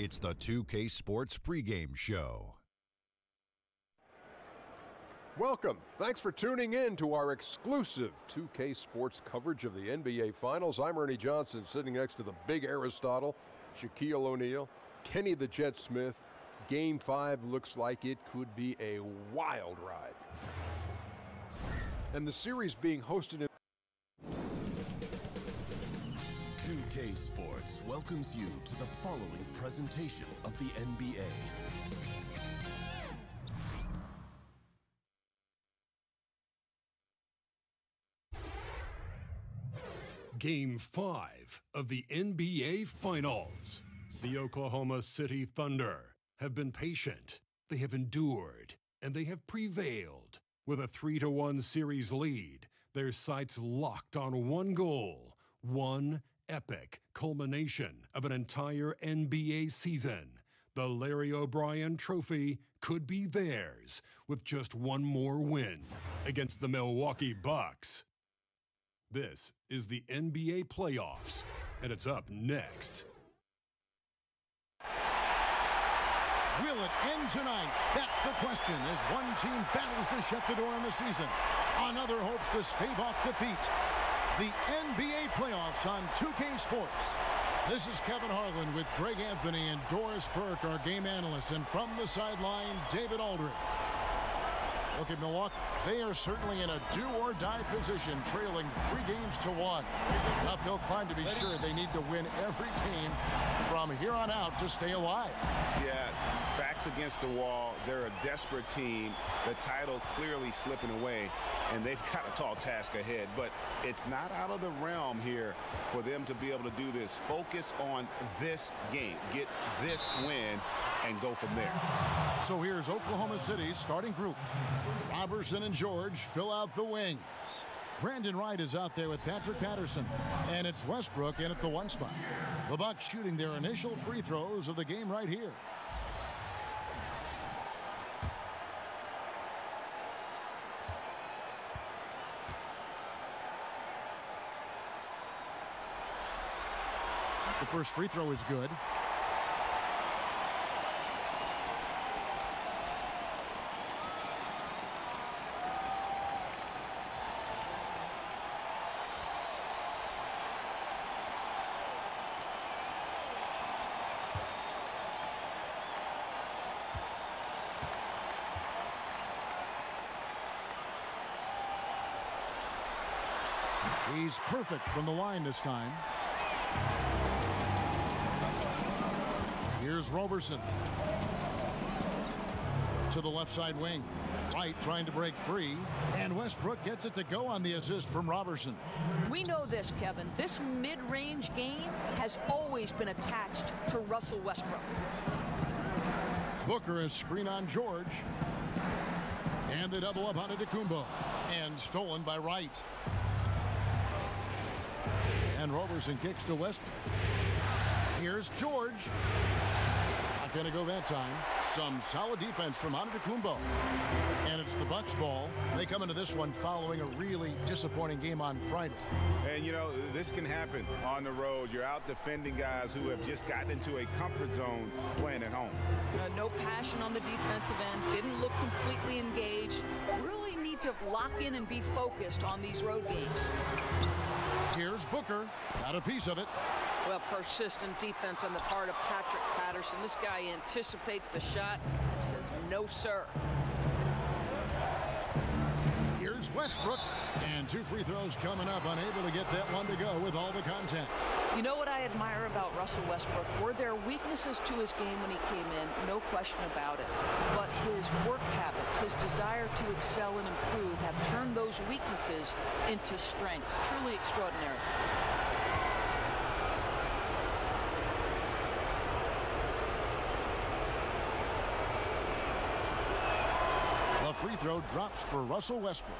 It's the 2K Sports pregame show. Welcome. Thanks for tuning in to our exclusive 2K Sports coverage of the NBA Finals. I'm Ernie Johnson, sitting next to the big Aristotle, Shaquille O'Neal, Kenny the Jet Smith. Game 5 looks like it could be a wild ride. And the series being hosted in 2K Sports welcomes you to the following presentation of the NBA. Game 5 of the NBA Finals. The Oklahoma City Thunder have been patient, they have endured, and they have prevailed. With a 3 to 1 series lead, their sights locked on one goal, one epic culmination of an entire NBA season. The Larry O'Brien Trophy could be theirs with just one more win against the Milwaukee Bucks. This is the NBA playoffs, and it's up next. Will it end tonight? That's the question as one team battles to shut the door on the season. Another hopes to stave off defeat. The NBA playoffs on 2K Sports. This is Kevin Harlan with Greg Anthony and Doris Burke, our game analysts, and from the sideline, David Aldridge. Look at Milwaukee. They are certainly in a do-or-die position, trailing three games to one. An uphill climb to be sure. They need to win every game from here on out to stay alive. Yeah, backs against the wall. They're a desperate team. The title clearly slipping away, and they've got a tall task ahead. But it's not out of the realm here for them to be able to do this. Focus on this game. Get this win and go from there. So here's Oklahoma City's starting group. Roberson and George fill out the wings. Brandon Wright is out there with Patrick Patterson. And it's Westbrook in at the one spot. The Bucks shooting their initial free throws of the game right here. The first free throw is good. He's perfect from the line this time. Here's Roberson. To the left side wing. Wright trying to break free. And Westbrook gets it to go on the assist from Roberson. We know this, Kevin. This mid-range game has always been attached to Russell Westbrook. Booker is screen on George. And the double up on Antetokounmpo. And stolen by Wright. And Roberson kicks to Westbrook. Here's George. Not going to go that time. Some solid defense from Antetokounmpo. And it's the Bucks ball. They come into this one following a really disappointing game on Friday. And, you know, this can happen on the road. You're out defending guys who have just gotten into a comfort zone playing at home. Uh, no passion on the defensive end. Didn't look completely engaged. Really need to lock in and be focused on these road games. Here's Booker. Got a piece of it. Well, persistent defense on the part of Patrick Patterson. This guy anticipates the shot and says, no, sir. Here's Westbrook. And two free throws coming up. Unable to get that one to go with all the content. You know what I admire about Russell Westbrook? Were there weaknesses to his game when he came in? No question about it. But his work habits, his desire to excel and improve have turned those weaknesses into strengths. Truly extraordinary. Throw drops for Russell Westbrook.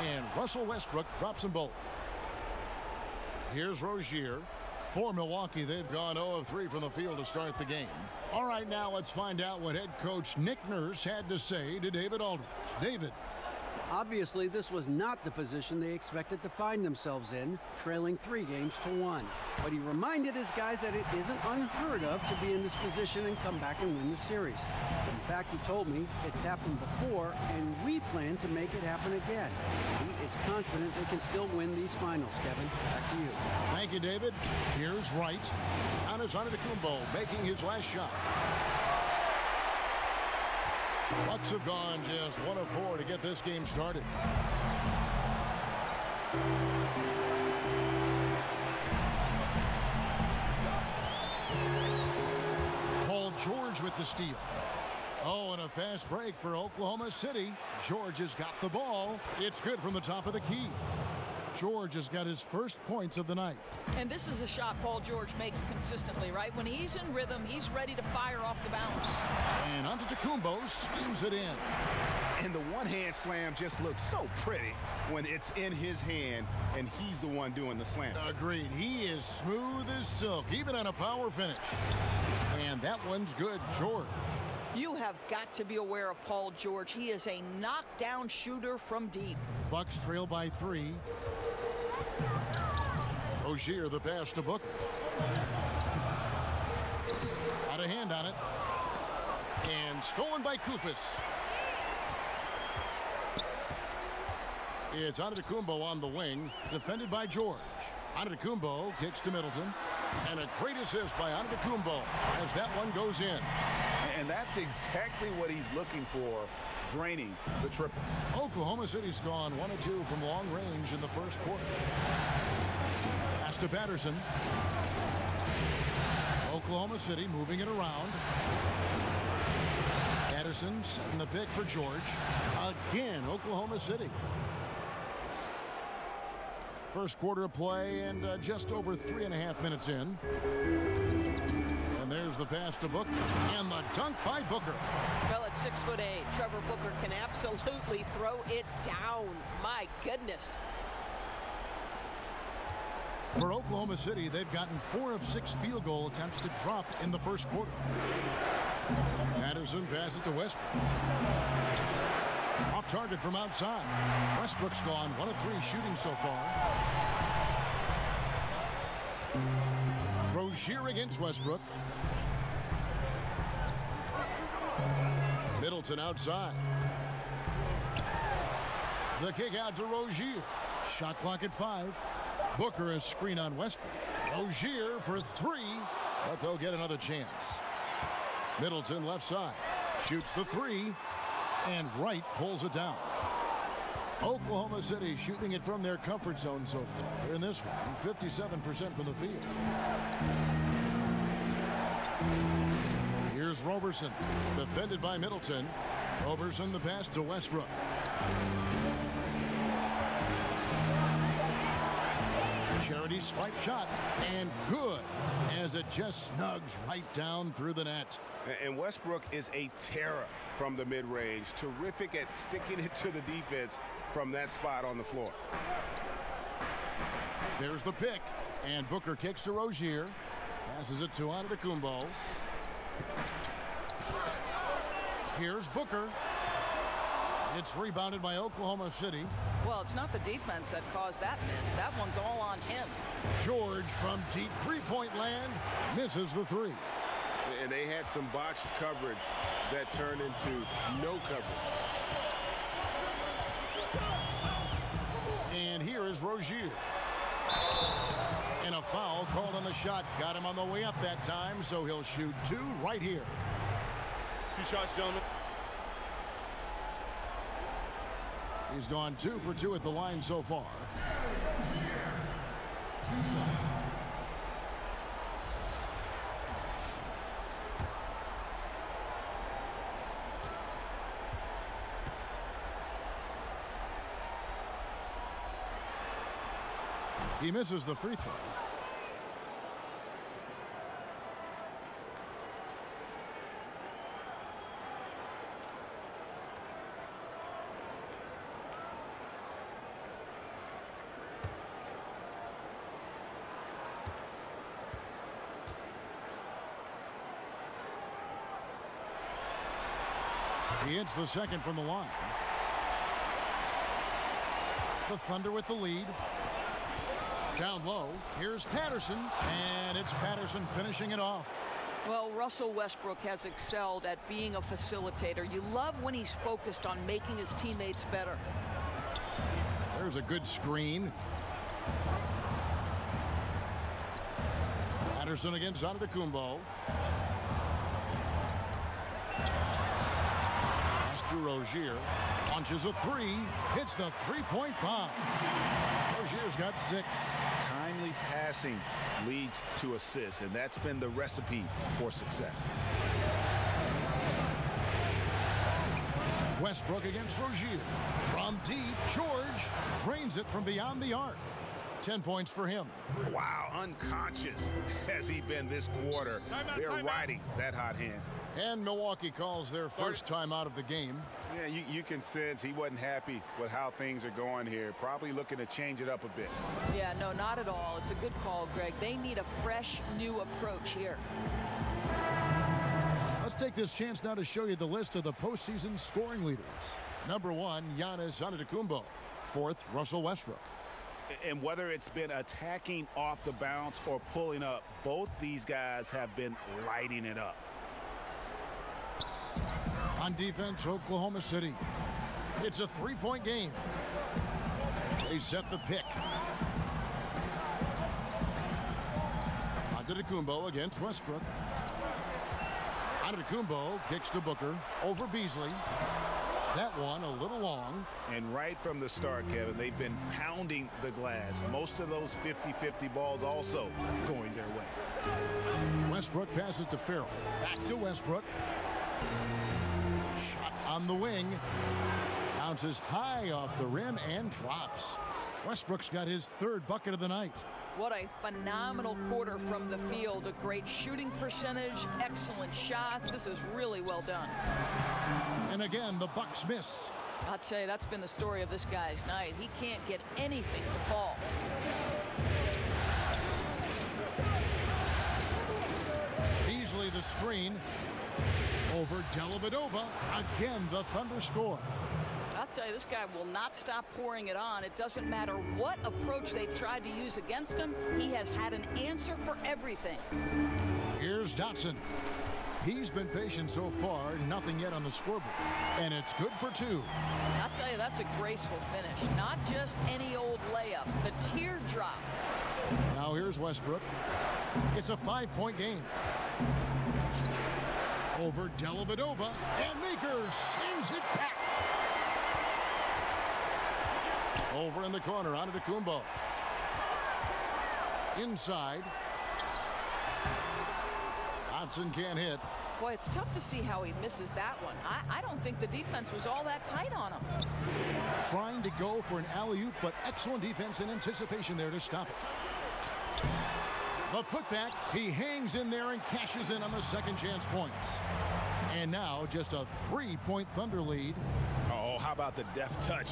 And Russell Westbrook drops them both. Here's Rozier. For Milwaukee, they've gone 0 of 3 from the field to start the game. All right, now let's find out what head coach Nick Nurse had to say to David Aldridge. David. Obviously, this was not the position they expected to find themselves in, trailing three games to one. But he reminded his guys that it isn't unheard of to be in this position and come back and win the series. In fact, he told me it's happened before, and we plan to make it happen again. He is confident they can still win these finals, Kevin. Back to you. Thank you, David. Here's Wright. Giannis Antetokounmpo making his last shot. Bucks have gone just one of four to get this game started. Paul George with the steal. Oh, and a fast break for Oklahoma City. George has got the ball. It's good from the top of the key. George has got his first points of the night. And this is a shot Paul George makes consistently, right? When he's in rhythm, he's ready to fire off the bounce. And Antetokounmpo slams it in. And the one-hand slam just looks so pretty when it's in his hand and he's the one doing the slam. Agreed. He is smooth as silk, even on a power finish. And that one's good, George. You have got to be aware of Paul George. He is a knockdown shooter from deep. Bucks trail by three. Rozier the pass to Booker. Out of hand on it. And stolen by Koufos. It's Antetokounmpo on the wing, defended by George. Antetokounmpo kicks to Middleton. And a great assist by Antetokounmpo as that one goes in. And that's exactly what he's looking for, draining the triple. Oklahoma City's gone 1 2 from long range in the first quarter. Pass to Patterson. Oklahoma City moving it around. Patterson setting the pick for George. Again, Oklahoma City. First quarter of play and uh, just over three and a half minutes in. The pass to Booker. And the dunk by Booker. Well, at six foot eight, Trevor Booker can absolutely throw it down. My goodness. For Oklahoma City, they've gotten four of six field goal attempts to drop in the first quarter. Patterson passes to Westbrook. Off target from outside. Westbrook's gone one of three shooting so far. Rozier against Westbrook. Middleton outside. The kick out to Rozier. Shot clock at five. Booker a screen on Westbrook. Rozier for three, but they'll get another chance. Middleton left side. Shoots the three, and Wright pulls it down. Oklahoma City shooting it from their comfort zone so far in this one, 57% from the field. Here's Roberson, defended by Middleton. Roberson the pass to Westbrook. Charity stripe shot and good as it just snugs right down through the net. And Westbrook is a terror from the mid-range. Terrific at sticking it to the defense from that spot on the floor. There's the pick. And Booker kicks to Rozier. Passes it to Antetokounmpo. Here's Booker. It's rebounded by Oklahoma City. Well, it's not the defense that caused that miss. That one's all on him. George from deep three-point land misses the three. And they had some botched coverage that turned into no coverage. And here is Rozier. And a foul called on the shot. Got him on the way up that time, so he'll shoot two right here. Two shots, gentlemen. He's gone two for two at the line so far. He misses the free throw. Hits the second from the line. The Thunder with the lead. Down low, here's Patterson, and it's Patterson finishing it off. Well, Russell Westbrook has excelled at being a facilitator. You love when he's focused on making his teammates better. There's a good screen. Patterson against Antetokounmpo. To Rozier. Launches a three. Hits the three-point bomb. Rozier's got six. Timely passing leads to assists, and that's been the recipe for success. Westbrook against Rozier. From deep, George drains it from beyond the arc. 10 points for him. Wow, unconscious has he been this quarter. Timeout, They're timeout. riding that hot hand. And Milwaukee calls their first time out of the game. Yeah, you, you can sense he wasn't happy with how things are going here. Probably looking to change it up a bit. Yeah, no, not at all. It's a good call, Greg. They need a fresh, new approach here. Let's take this chance now to show you the list of the postseason scoring leaders. Number one, Giannis Antetokounmpo. Fourth, Russell Westbrook. And whether it's been attacking off the bounce or pulling up, both these guys have been lighting it up. On defense, Oklahoma City. It's a three-point game. They set the pick. Antetokounmpo against Westbrook. Antetokounmpo kicks to Booker over Beasley. That one a little long. And right from the start, Kevin, they've been pounding the glass. Most of those 50-50 balls also going their way. Westbrook passes to Ferrell. Back to Westbrook. Shot on the wing. Bounces high off the rim and drops. Westbrook's got his third bucket of the night. What a phenomenal quarter from the field. A great shooting percentage, excellent shots. This is really well done. And again, the Bucks miss. I'll tell you, that's been the story of this guy's night. He can't get anything to fall. Beasley the screen. Over Dellavedova. Again, the Thunder score. I'll tell you, this guy will not stop pouring it on. It doesn't matter what approach they've tried to use against him. He has had an answer for everything. Here's Dotson. He's been patient so far, nothing yet on the scoreboard. And it's good for two. I'll tell you, that's a graceful finish. Not just any old layup, the teardrop. Now here's Westbrook. It's a five-point game. Over Dellavedova, and Maker sends it back. Over in the corner, Antetokounmpo. Inside. Johnson can't hit. Boy, it's tough to see how he misses that one. I, I don't think the defense was all that tight on him. Trying to go for an alley-oop, but excellent defense and anticipation there to stop it. The putback, he hangs in there and cashes in on the second chance points. And now just a three-point Thunder lead. Oh, how about the deft touch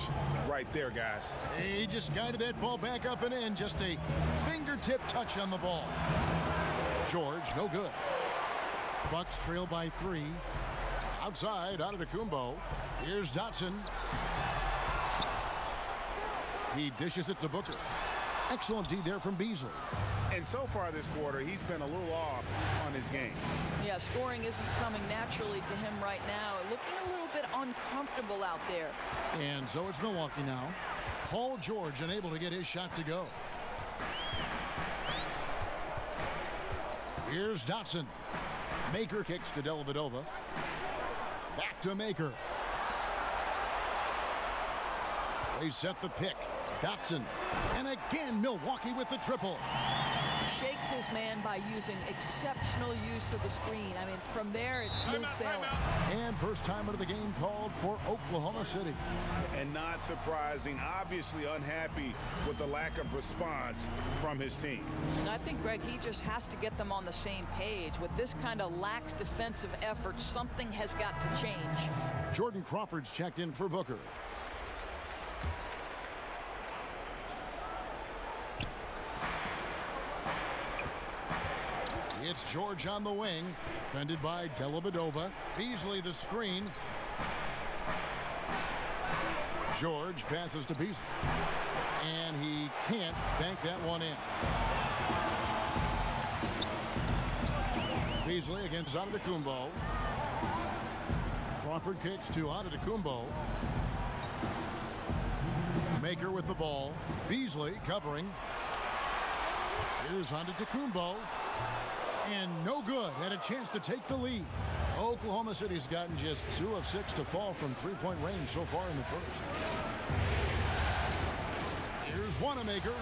right there, guys? He just guided that ball back up and in. Just a fingertip touch on the ball. George, no good. Bucks trail by three. Outside, Antetokounmpo. Here's Dotson. He dishes it to Booker. Excellent D there from Beasley. And so far this quarter, he's been a little off on his game. Yeah, scoring isn't coming naturally to him right now. Looking a little bit uncomfortable out there. And so it's Milwaukee now. Paul George unable to get his shot to go. Here's Dotson. Maker kicks to Dellavedova. Back to Maker. They set the pick. Dotson. And again, Milwaukee with the triple. Shakes his man by using exceptional use of the screen. I mean, from there, it's smooth sailing. And first time out of the game called for Oklahoma City. And not surprising, obviously unhappy with the lack of response from his team. And I think, Greg, he just has to get them on the same page. With this kind of lax defensive effort, something has got to change. Jordan Crawford's checked in for Booker. It's George on the wing, defended by Dellavedova. Beasley the screen. George passes to Beasley. And he can't bank that one in. Beasley against Antetokounmpo. Crawford kicks to Antetokounmpo. Maker with the ball. Beasley covering. Here's Antetokounmpo. And no good. Had a chance to take the lead. Oklahoma City's gotten just two of six to fall from three-point range so far in the first. Here's Wanamaker.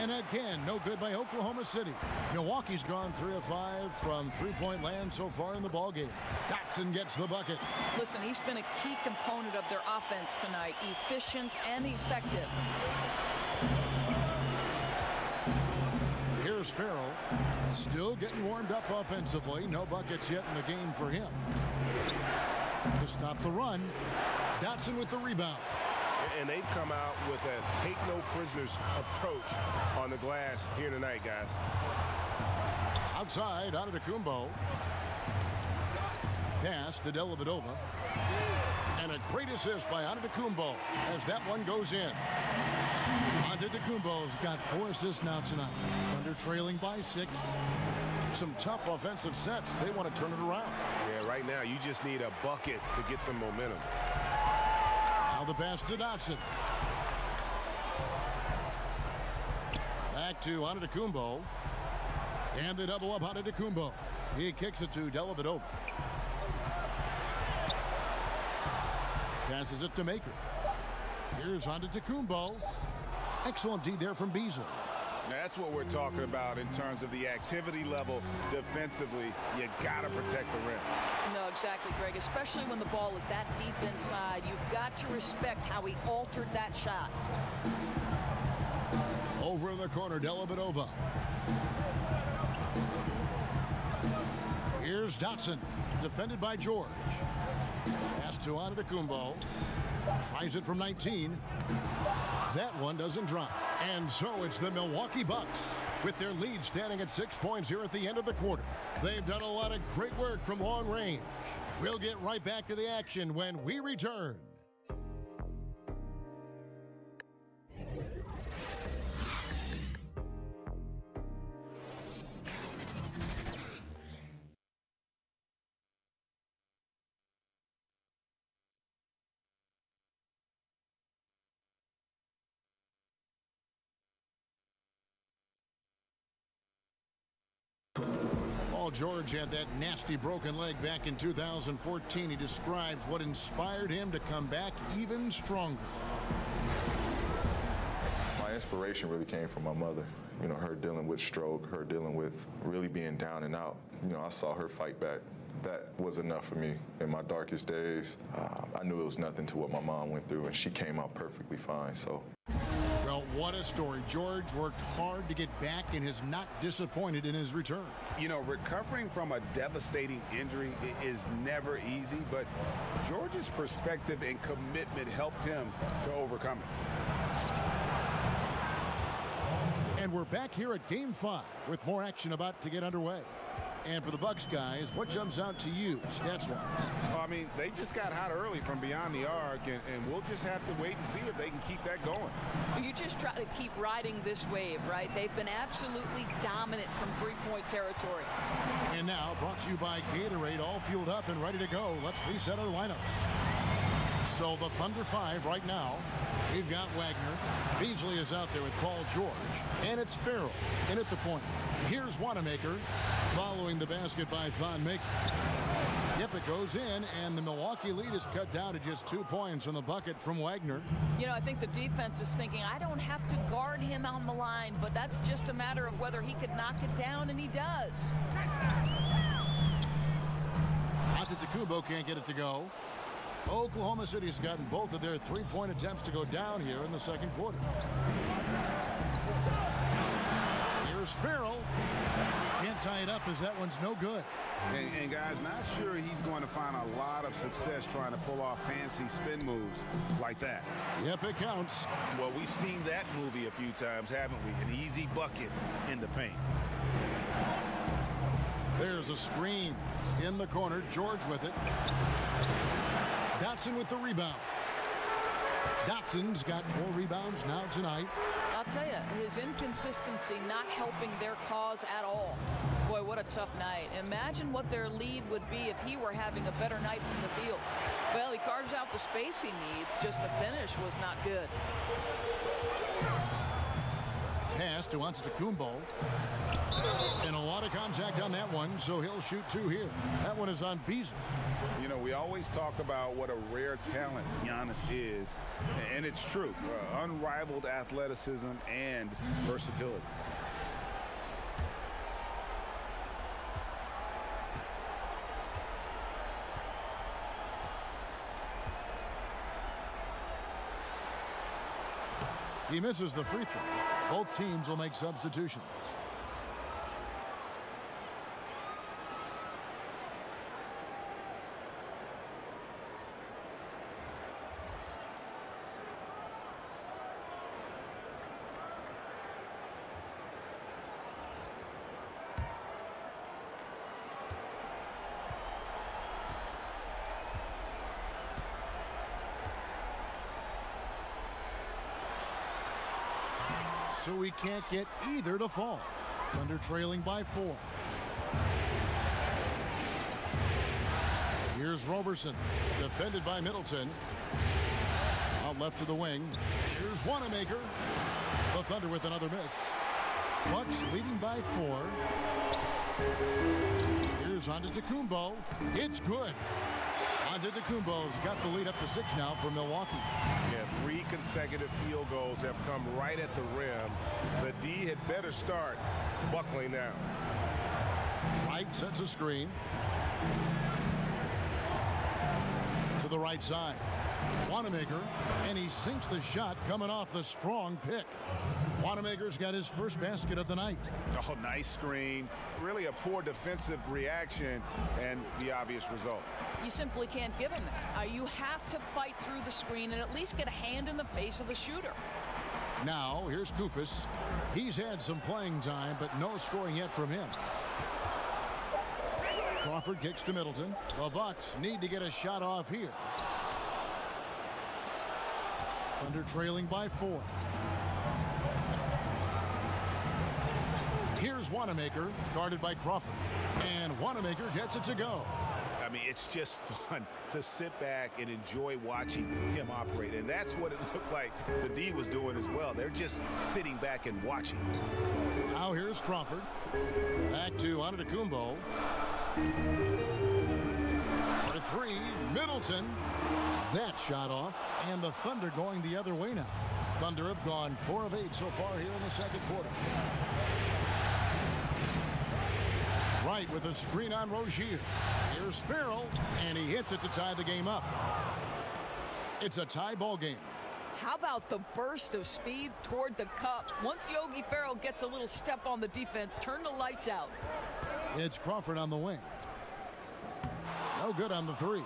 And again, no good by Oklahoma City. Milwaukee's gone three of five from three-point land so far in the ballgame. Dotson gets the bucket. Listen, he's been a key component of their offense tonight. Efficient and effective. Still getting warmed up offensively. No buckets yet in the game for him. To stop the run, Dotson with the rebound. And they've come out with a take no prisoners approach on the glass here tonight, guys. Outside, Antetokounmpo. Pass to Dellavedova. And a great assist by Antetokounmpo as that one goes in. Antetokounmpo's got four assists now tonight. Thunder trailing by six. Some tough offensive sets. They want to turn it around. Yeah, right now you just need a bucket to get some momentum. Now the pass to Dotson. Back to Antetokounmpo. And they double up Antetokounmpo. He kicks it to Dellavedova. Passes it to Maker. Here's Antetokounmpo. Excellent D there from Beasley. That's what we're talking about in terms of the activity level defensively. You got to protect the rim. No, exactly, Greg. Especially when the ball is that deep inside. You've got to respect how he altered that shot. Over in the corner, Dellavedova. Here's Dotson, defended by George. Pass to Antetokounmpo. Tries it from 19. That one doesn't drop. And so it's the Milwaukee Bucks with their lead standing at six points here at the end of the quarter. They've done a lot of great work from long range. We'll get right back to the action when we return. George had that nasty broken leg back in 2014. He describes what inspired him to come back even stronger. My inspiration really came from my mother. You know, her dealing with stroke, her dealing with really being down and out. You know, I saw her fight back. That was enough for me in my darkest days. Uh, I knew it was nothing to what my mom went through, and she came out perfectly fine. So. What a story. George worked hard to get back and is not disappointed in his return. You know, recovering from a devastating injury is never easy, but George's perspective and commitment helped him to overcome it. And we're back here at game five with more action about to get underway. And for the Bucks guys, what jumps out to you stats-wise? Well, I mean, they just got hot early from beyond the arc, and, and, we'll just have to wait and see if they can keep that going. You just try to keep riding this wave, right? They've been absolutely dominant from three-point territory. And now, brought to you by Gatorade, all fueled up and ready to go. Let's reset our lineups. So the Thunder five right now. We've got Wagner. Beasley is out there with Paul George. And it's Ferrell in at the point. Here's Wanamaker following the basket by Thon Maker. Yep, it goes in, and the Milwaukee lead is cut down to just two points on the bucket from Wagner. You know, I think the defense is thinking, I don't have to guard him on the line, but that's just a matter of whether he could knock it down, and he does. Antetokounmpo can't get it to go. Oklahoma City's gotten both of their three-point attempts to go down here in the second quarter. Here's Ferrell. Can't tie it up as that one's no good. And, and, guys, not sure he's going to find a lot of success trying to pull off fancy spin moves like that. Yep, it counts. Well, we've seen that movie a few times, haven't we? An easy bucket in the paint. There's a screen in the corner. George with it. Dotson with the rebound. Dotson's got four rebounds now tonight. I'll tell you, his inconsistency not helping their cause at all. Boy, what a tough night. Imagine what their lead would be if he were having a better night from the field. Well, he carves out the space he needs, just the finish was not good. Pass to Antetokounmpo. And a lot of contact on that one, so he'll shoot two here. That one is on Beasley. You know, we always talk about what a rare talent Giannis is, and it's true. Uh, unrivaled athleticism and versatility. He misses the free throw. Both teams will make substitutions. He can't get either to fall. Thunder trailing by four. Here's Roberson, defended by Middleton. Out left to the wing. Here's Wanamaker. The Thunder with another miss. Bucks leading by four. Here's Antetokounmpo. It's good. Antetokounmpo's got the lead up to six now for Milwaukee. Yeah, three consecutive field goals have come right at the rim. The D had better start buckling now. Wright sets a screen. To the right side. Wanamaker, and he sinks the shot coming off the strong pick. Wanamaker's got his first basket of the night. Oh, nice screen. Really a poor defensive reaction and the obvious result. You simply can't give him that. Uh, you have to fight through the screen and at least get a hand in the face of the shooter. Now, here's Koufos. He's had some playing time, but no scoring yet from him. Crawford kicks to Middleton. The Bucks need to get a shot off here. Thunder trailing by four. Here's Wanamaker, guarded by Crawford. And Wanamaker gets it to go. I mean, it's just fun to sit back and enjoy watching him operate. And that's what it looked like the D was doing as well. They're just sitting back and watching. Now here's Crawford. Back to Antetokounmpo. For three, Middleton. That shot off, and the Thunder going the other way now. Thunder have gone four of eight so far here in the second quarter. Wright with a screen on Rozier. Here's Ferrell, and he hits it to tie the game up. It's a tie ball game. How about the burst of speed toward the cup? Once Yogi Ferrell gets a little step on the defense, turn the lights out. It's Crawford on the wing. No good on the three.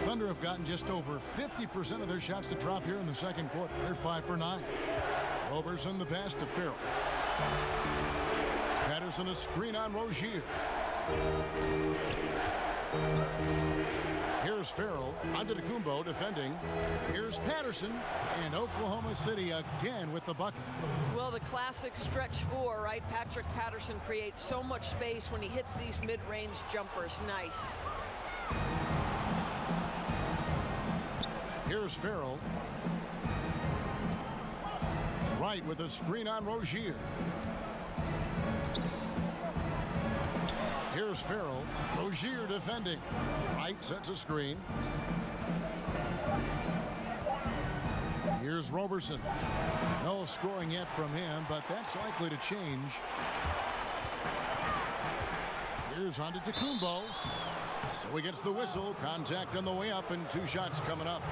Thunder have gotten just over 50% of their shots to drop here in the second quarter. They're five for nine. Roberson the pass to Ferrell. Patterson a screen on Rozier. Here's Ferrell. Antetokounmpo defending. Here's Patterson. And Oklahoma City again with the bucket. Well, the classic stretch four, right? Patrick Patterson creates so much space when he hits these mid-range jumpers. Nice. Here's Ferrell. Wright with a screen on Rozier. Here's Ferrell. Rozier defending. Wright sets a screen. Here's Roberson. No scoring yet from him, but that's likely to change. Here's Antetokounmpo. So he gets the whistle. Contact on the way up and two shots coming up.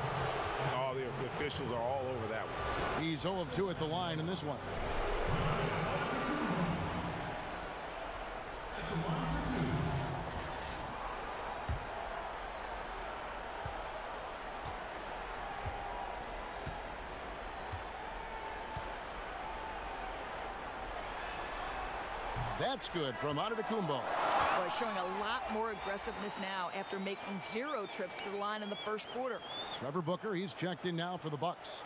All the, the officials are all over that one. He's 0 of 2 at the line in this one. That's good from Antetokounmpo. Boy, showing a lot more aggressiveness now after making zero trips to the line in the first quarter. Trevor Booker, he's checked in now for the Bucks.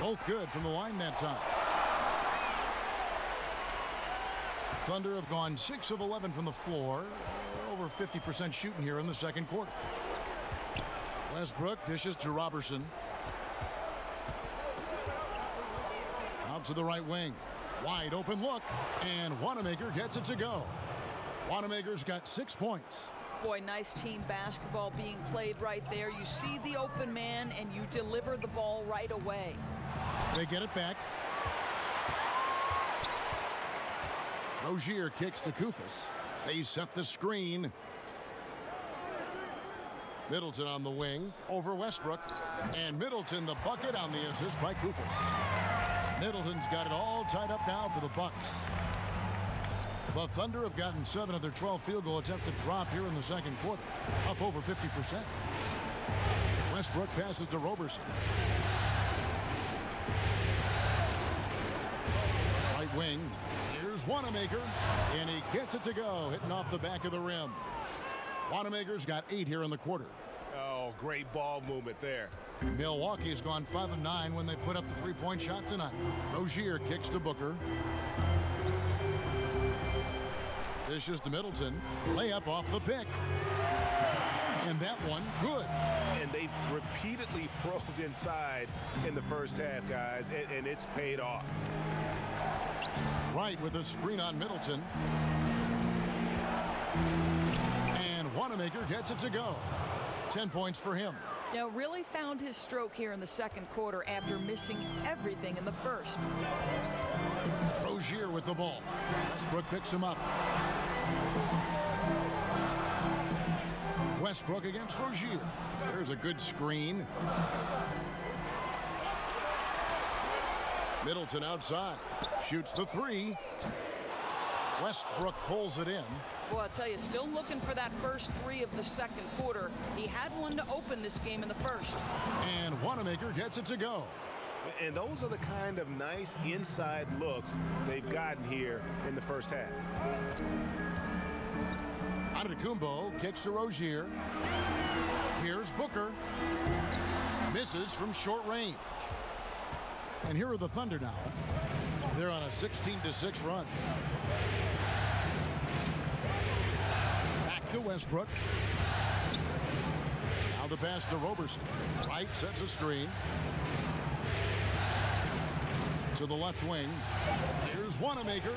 Both good from the line that time. Thunder have gone 6 of 11 from the floor. Over 50% shooting here in the second quarter. Westbrook dishes to Roberson. Out to the right wing. Wide open look. And Wanamaker gets it to go. Wanamaker's got six points. Boy, nice team basketball being played right there. You see the open man and you deliver the ball right away. They get it back. Rozier kicks to Koufos. They set the screen. Middleton on the wing over Westbrook. And Middleton the bucket on the assist by Koufos. Middleton's got it all tied up now for the Bucks. The Thunder have gotten 7 of their 12 field goal attempts to drop here in the second quarter. Up over 50%. Westbrook passes to Roberson. Right wing. Here's Wanamaker. And he gets it to go. Hitting off the back of the rim. Wanamaker's got eight here in the quarter. Oh, great ball movement there. Milwaukee's gone 5 of 9 when they put up the three-point shot tonight. Rozier kicks to Booker. Dishes to Middleton. Layup off the pick. And that one, good. And they've repeatedly probed inside in the first half, guys, and, and it's paid off. Wright with a screen on Middleton. And Wanamaker gets it to go. 10 points for him. Now, really found his stroke here in the second quarter after missing everything in the first. Rozier with the ball. Westbrook picks him up. Westbrook against Rozier. There's a good screen. Middleton outside. Shoots the three. Westbrook pulls it in. Well, I'll tell you, still looking for that first three of the second quarter. He had one to open this game in the first. And Wanamaker gets it to go. And those are the kind of nice inside looks they've gotten here in the first half. Antetokounmpo kicks to Rozier. Here's Booker. Misses from short range. And here are the Thunder now. They're on a 16 to 6 run. Back to Westbrook. Now the pass to Roberson. Wright sets a screen. To the left wing. Here's Wanamaker.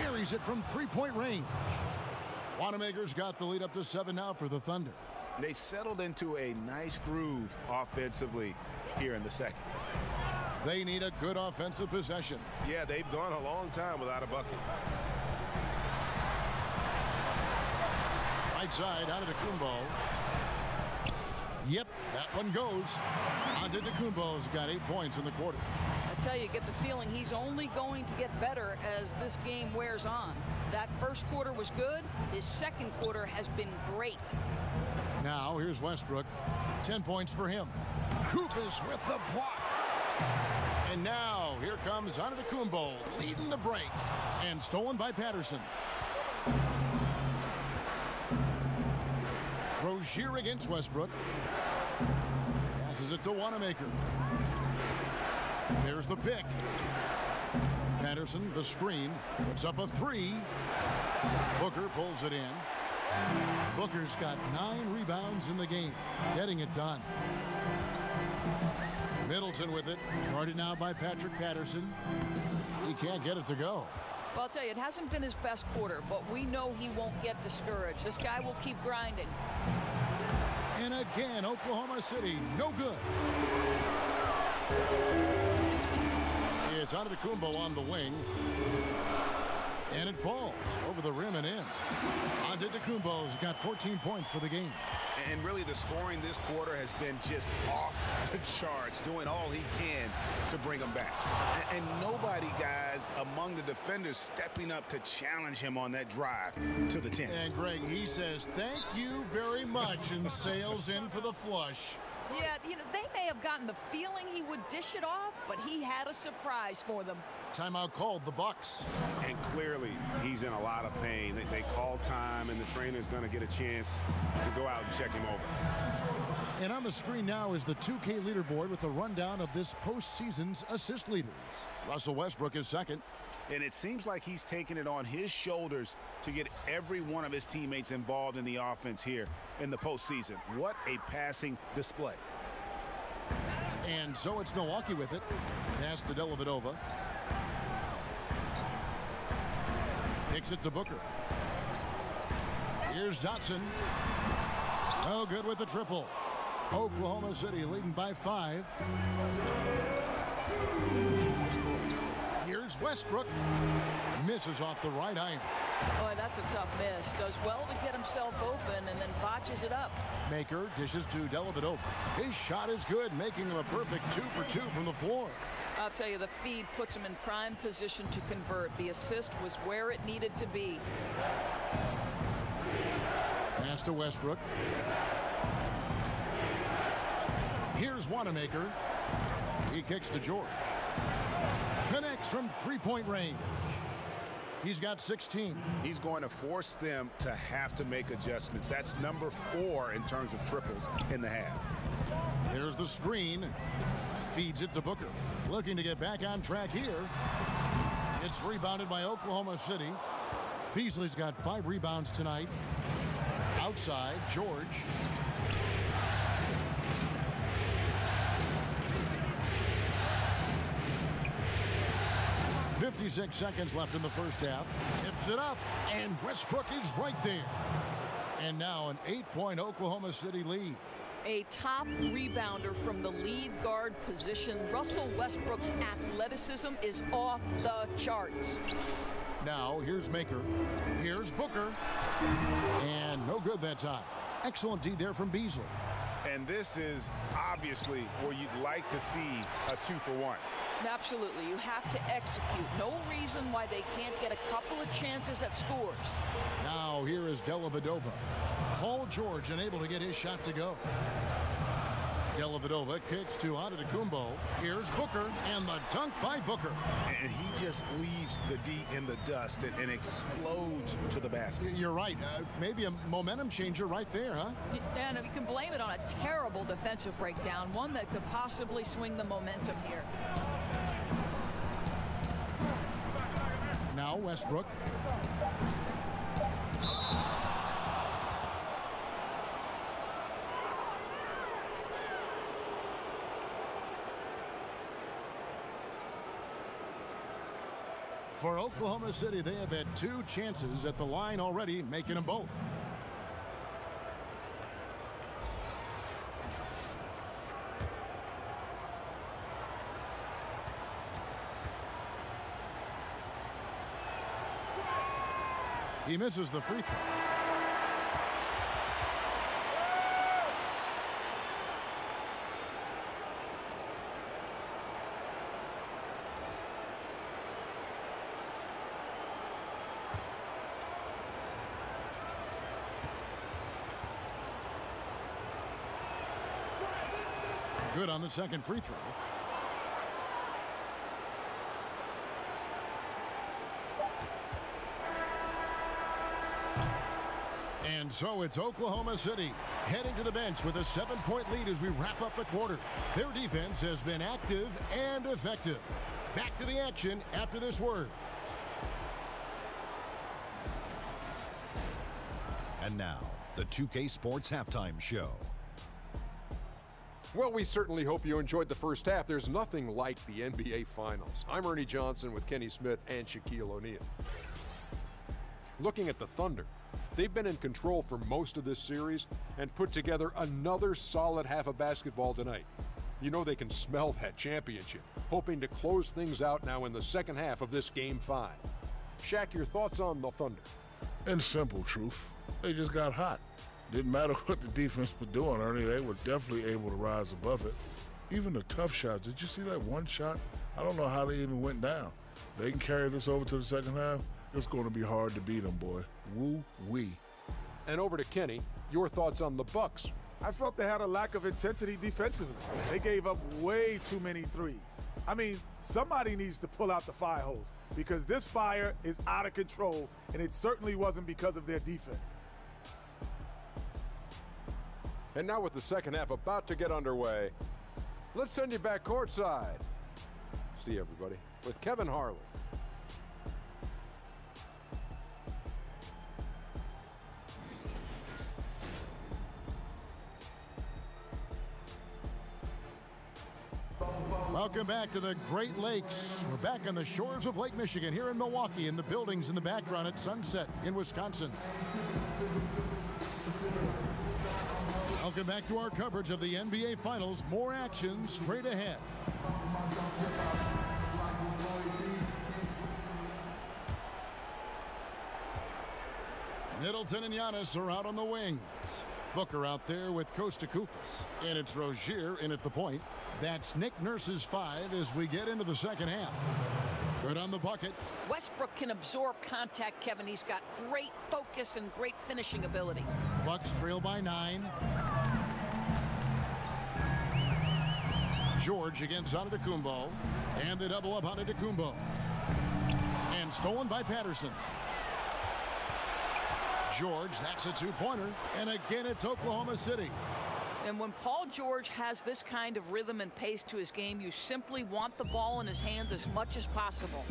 Buries it from three-point range. Wanamaker's got the lead up to seven now for the Thunder. They've settled into a nice groove offensively here in the second. They need a good offensive possession. Yeah, they've gone a long time without a bucket. Right side Antetokounmpo. Yep, that one goes. Antetokounmpo's got eight points in the quarter. I tell you, get the feeling he's only going to get better as this game wears on. That first quarter was good. His second quarter has been great. Now here's Westbrook. 10 points for him. Koufos with the block. And now here comes Antetokounmpo leading the break. And stolen by Patterson. Rozier against Westbrook. Passes it to Wanamaker. There's the pick. Patterson, the screen, puts up a three. Booker pulls it in. Booker's got nine rebounds in the game, getting it done. Middleton with it, guarded now by Patrick Patterson. He can't get it to go. Well, I'll tell you, it hasn't been his best quarter, but we know he won't get discouraged. This guy will keep grinding. And again, Oklahoma City, no good. It's Antetokounmpo on the wing. And it falls over the rim and in. Antetokounmpo's got 14 points for the game. And really, the scoring this quarter has been just off the charts, doing all he can to bring them back. And, and nobody, guys, among the defenders stepping up to challenge him on that drive to the 10. And Greg, he says, thank you very much, and sails in for the flush. Yeah, you know, they may have gotten the feeling he would dish it off, but he had a surprise for them. Timeout called the Bucks. And clearly, he's in a lot of pain. They, they call time, and the trainer's going to get a chance to go out and check him over. And on the screen now is the 2K leaderboard with a rundown of this postseason's assist leaders. Russell Westbrook is second. And it seems like he's taking it on his shoulders to get every one of his teammates involved in the offense here in the postseason. What a passing display. And so it's Milwaukee with it. Pass to Dellavedova. Kicks it to Booker. Here's Dotson. No good with the triple. Oklahoma City leading by five. Here's Westbrook. Misses off the right iron. Boy, that's a tough miss. Does well to get himself open and then botches it up. Maker dishes to Dellavedova. His shot is good, making him a perfect two for two from the floor. I'll tell you, the feed puts him in prime position to convert. The assist was where it needed to be. Pass to Westbrook. Here's Wanamaker. He kicks to George. Connects from three-point range. He's got 16. He's going to force them to have to make adjustments. That's number four in terms of triples in the half. Here's the screen. Feeds it to Booker. Looking to get back on track here. It's rebounded by Oklahoma City. Beasley's got five rebounds tonight. Outside, George. Fifty-six seconds left in the first half. Tips it up, and Westbrook is right there. And now an eight-point Oklahoma City lead. A top rebounder from the lead guard position. Russell Westbrook's athleticism is off the charts. Now, here's Maker. Here's Booker. And no good that time. Excellent D there from Beasley. And this is obviously where you'd like to see a two for one. Absolutely. You have to execute. No reason why they can't get a couple of chances at scores. Now, here is Dellavedova. Paul George unable to get his shot to go. Dellavedova kicks to Antetokounmpo. Here's Booker, and the dunk by Booker. And he just leaves the D in the dust and, and explodes to the basket. You're right. Uh, maybe a momentum changer right there, huh? And you can blame it on a terrible defensive breakdown, one that could possibly swing the momentum here. Now Westbrook. For Oklahoma City, they have had two chances at the line already, making them both. He misses the free throw. Good on the second free throw. And so it's Oklahoma City heading to the bench with a seven-point lead as we wrap up the quarter. Their defense has been active and effective. Back to the action after this word. And now, the 2K Sports Halftime Show. Well, we certainly hope you enjoyed the first half. There's nothing like the NBA Finals. I'm Ernie Johnson with Kenny Smith and Shaquille O'Neal. Looking at the Thunder, they've been in control for most of this series and put together another solid half of basketball tonight. You know they can smell that championship, hoping to close things out now in the second half of this Game 5. Shaq, your thoughts on the Thunder? In simple truth, they just got hot. Didn't matter what the defense was doing, Ernie. They were definitely able to rise above it. Even the tough shots. Did you see that one shot? I don't know how they even went down. They can carry this over to the second half. It's going to be hard to beat them, boy. Woo wee. And over to Kenny. Your thoughts on the Bucks? I felt they had a lack of intensity defensively. They gave up way too many threes. I mean, somebody needs to pull out the fire hose because this fire is out of control, and it certainly wasn't because of their defense. And now with the second half about to get underway, let's send you back courtside. See everybody with Kevin Harlan. Welcome back to the Great Lakes. We're back on the shores of Lake Michigan here in Milwaukee in the buildings in the background at Sunset in Wisconsin. Welcome back to our coverage of the NBA Finals. More action straight ahead. Middleton and Giannis are out on the wings. Booker out there with Kosta Koufos. And it's Rozier in at the point. That's Nick Nurse's five as we get into the second half. Good on the bucket. Westbrook can absorb contact, Kevin. He's got great focus and great finishing ability. Bucks trail by nine. George against Antetokounmpo. And the double up Antetokounmpo. And stolen by Patterson. George, that's a two-pointer. And again, it's Oklahoma City. And when Paul George has this kind of rhythm and pace to his game, you simply want the ball in his hands as much as possible.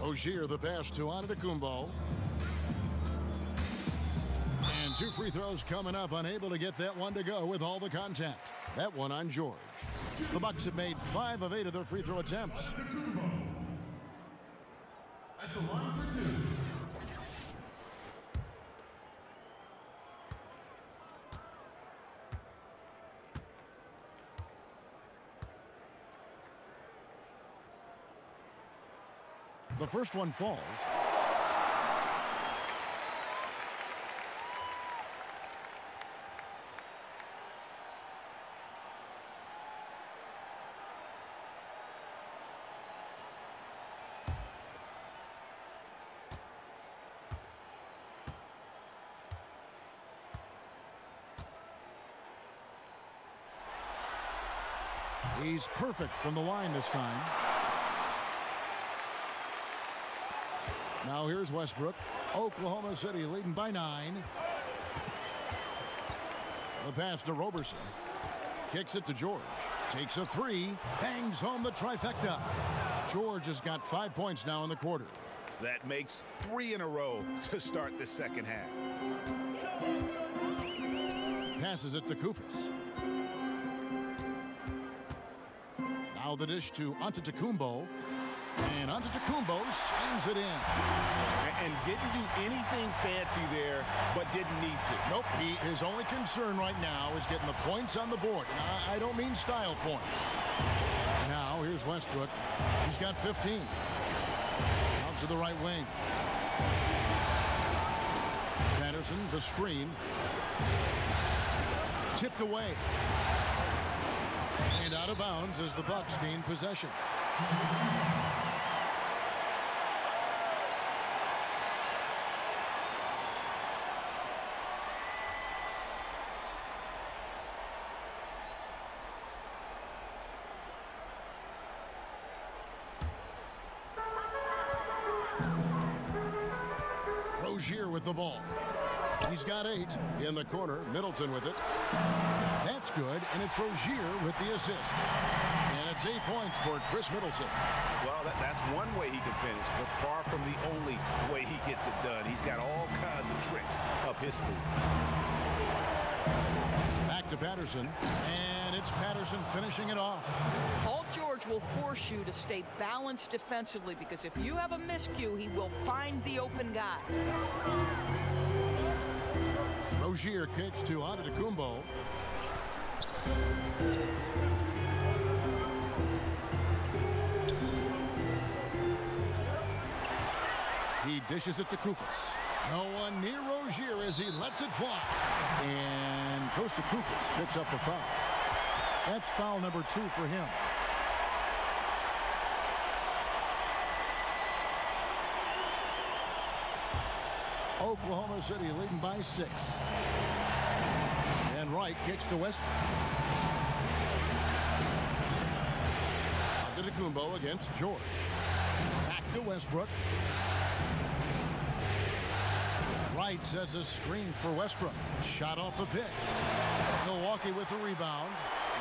Rozier the pass to Antetokounmpo. And two free throws coming up, unable to get that one to go with all the contact. That one on George. The Bucks have made five of eight of their free throw attempts. At the line for two. The first one falls. He's perfect from the line this time. Now here's Westbrook. Oklahoma City leading by nine. The pass to Roberson. Kicks it to George. Takes a three. Bangs home the trifecta. George has got five points now in the quarter. That makes three in a row to start the second half. Passes it to Koufos. Now the dish to Antetokounmpo. And Antetokounmpo slams it in. And didn't do anything fancy there, but didn't need to. Nope. He, his only concern right now is getting the points on the board. And I, I don't mean style points. Now here's Westbrook. He's got 15. Out to the right wing. Patterson, the screen. Tipped away. And out of bounds as the Bucks gain possession. Rozier with the ball. He's got eight in the corner. Middleton with it. That's good, and it's Rozier with the assist. And it's eight points for Khris Middleton. Well, that, that's one way he can finish, but far from the only way he gets it done. He's got all kinds of tricks up his sleeve. Back to Patterson, and it's Patterson finishing it off. Paul George will force you to stay balanced defensively because if you have a miscue, he will find the open guy. Rozier kicks to Antetokounmpo. He dishes it to Koufos. No one near Rozier as he lets it fly. And Kosta Koufos picks up the foul. That's foul number two for him. Oklahoma City leading by six. And Wright kicks to Westbrook. Antetokounmpo against George. Back to Westbrook. Wright sets a screen for Westbrook. Shot off the pick. Milwaukee with the rebound.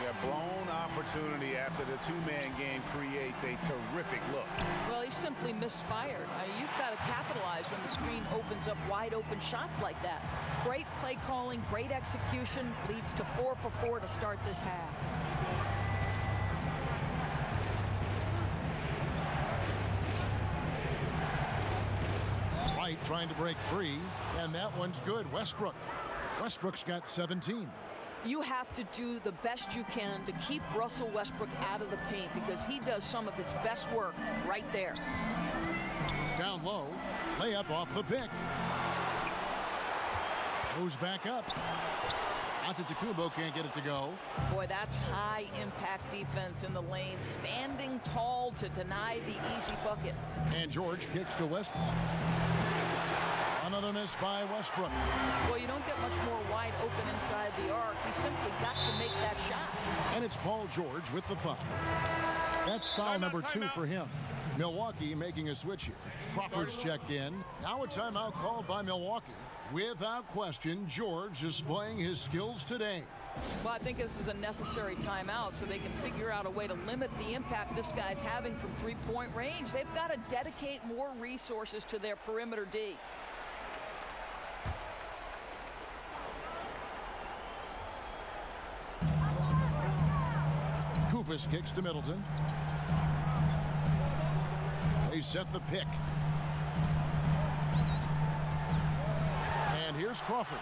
Yeah, blown opportunity after the two-man game creates a terrific look. Well, he simply misfired. I mean, you've got to capitalize when the screen opens up wide open shots like that. Great play calling, great execution, leads to four for four to start this half. Wright trying to break free, and that one's good. Westbrook. Westbrook's got 17. You have to do the best you can to keep Russell Westbrook out of the paint because he does some of his best work right there. Down low, layup off the pick. Goes back up. Antetokounmpo can't get it to go. Boy, that's high impact defense in the lane, standing tall to deny the easy bucket. And George kicks to Westbrook. Another miss by Westbrook. Well, you don't get much more wide open inside the arc. He simply got to make that shot. And it's Paul George with the foul. That's foul number two for him. Milwaukee making a switch here. Crawford's checked in. Now a timeout called by Milwaukee. Without question, George displaying his skills today. Well, I think this is a necessary timeout so they can figure out a way to limit the impact this guy's having from three-point range. They've got to dedicate more resources to their perimeter D. Koufos kicks to Middleton. They set the pick. And here's Crawford.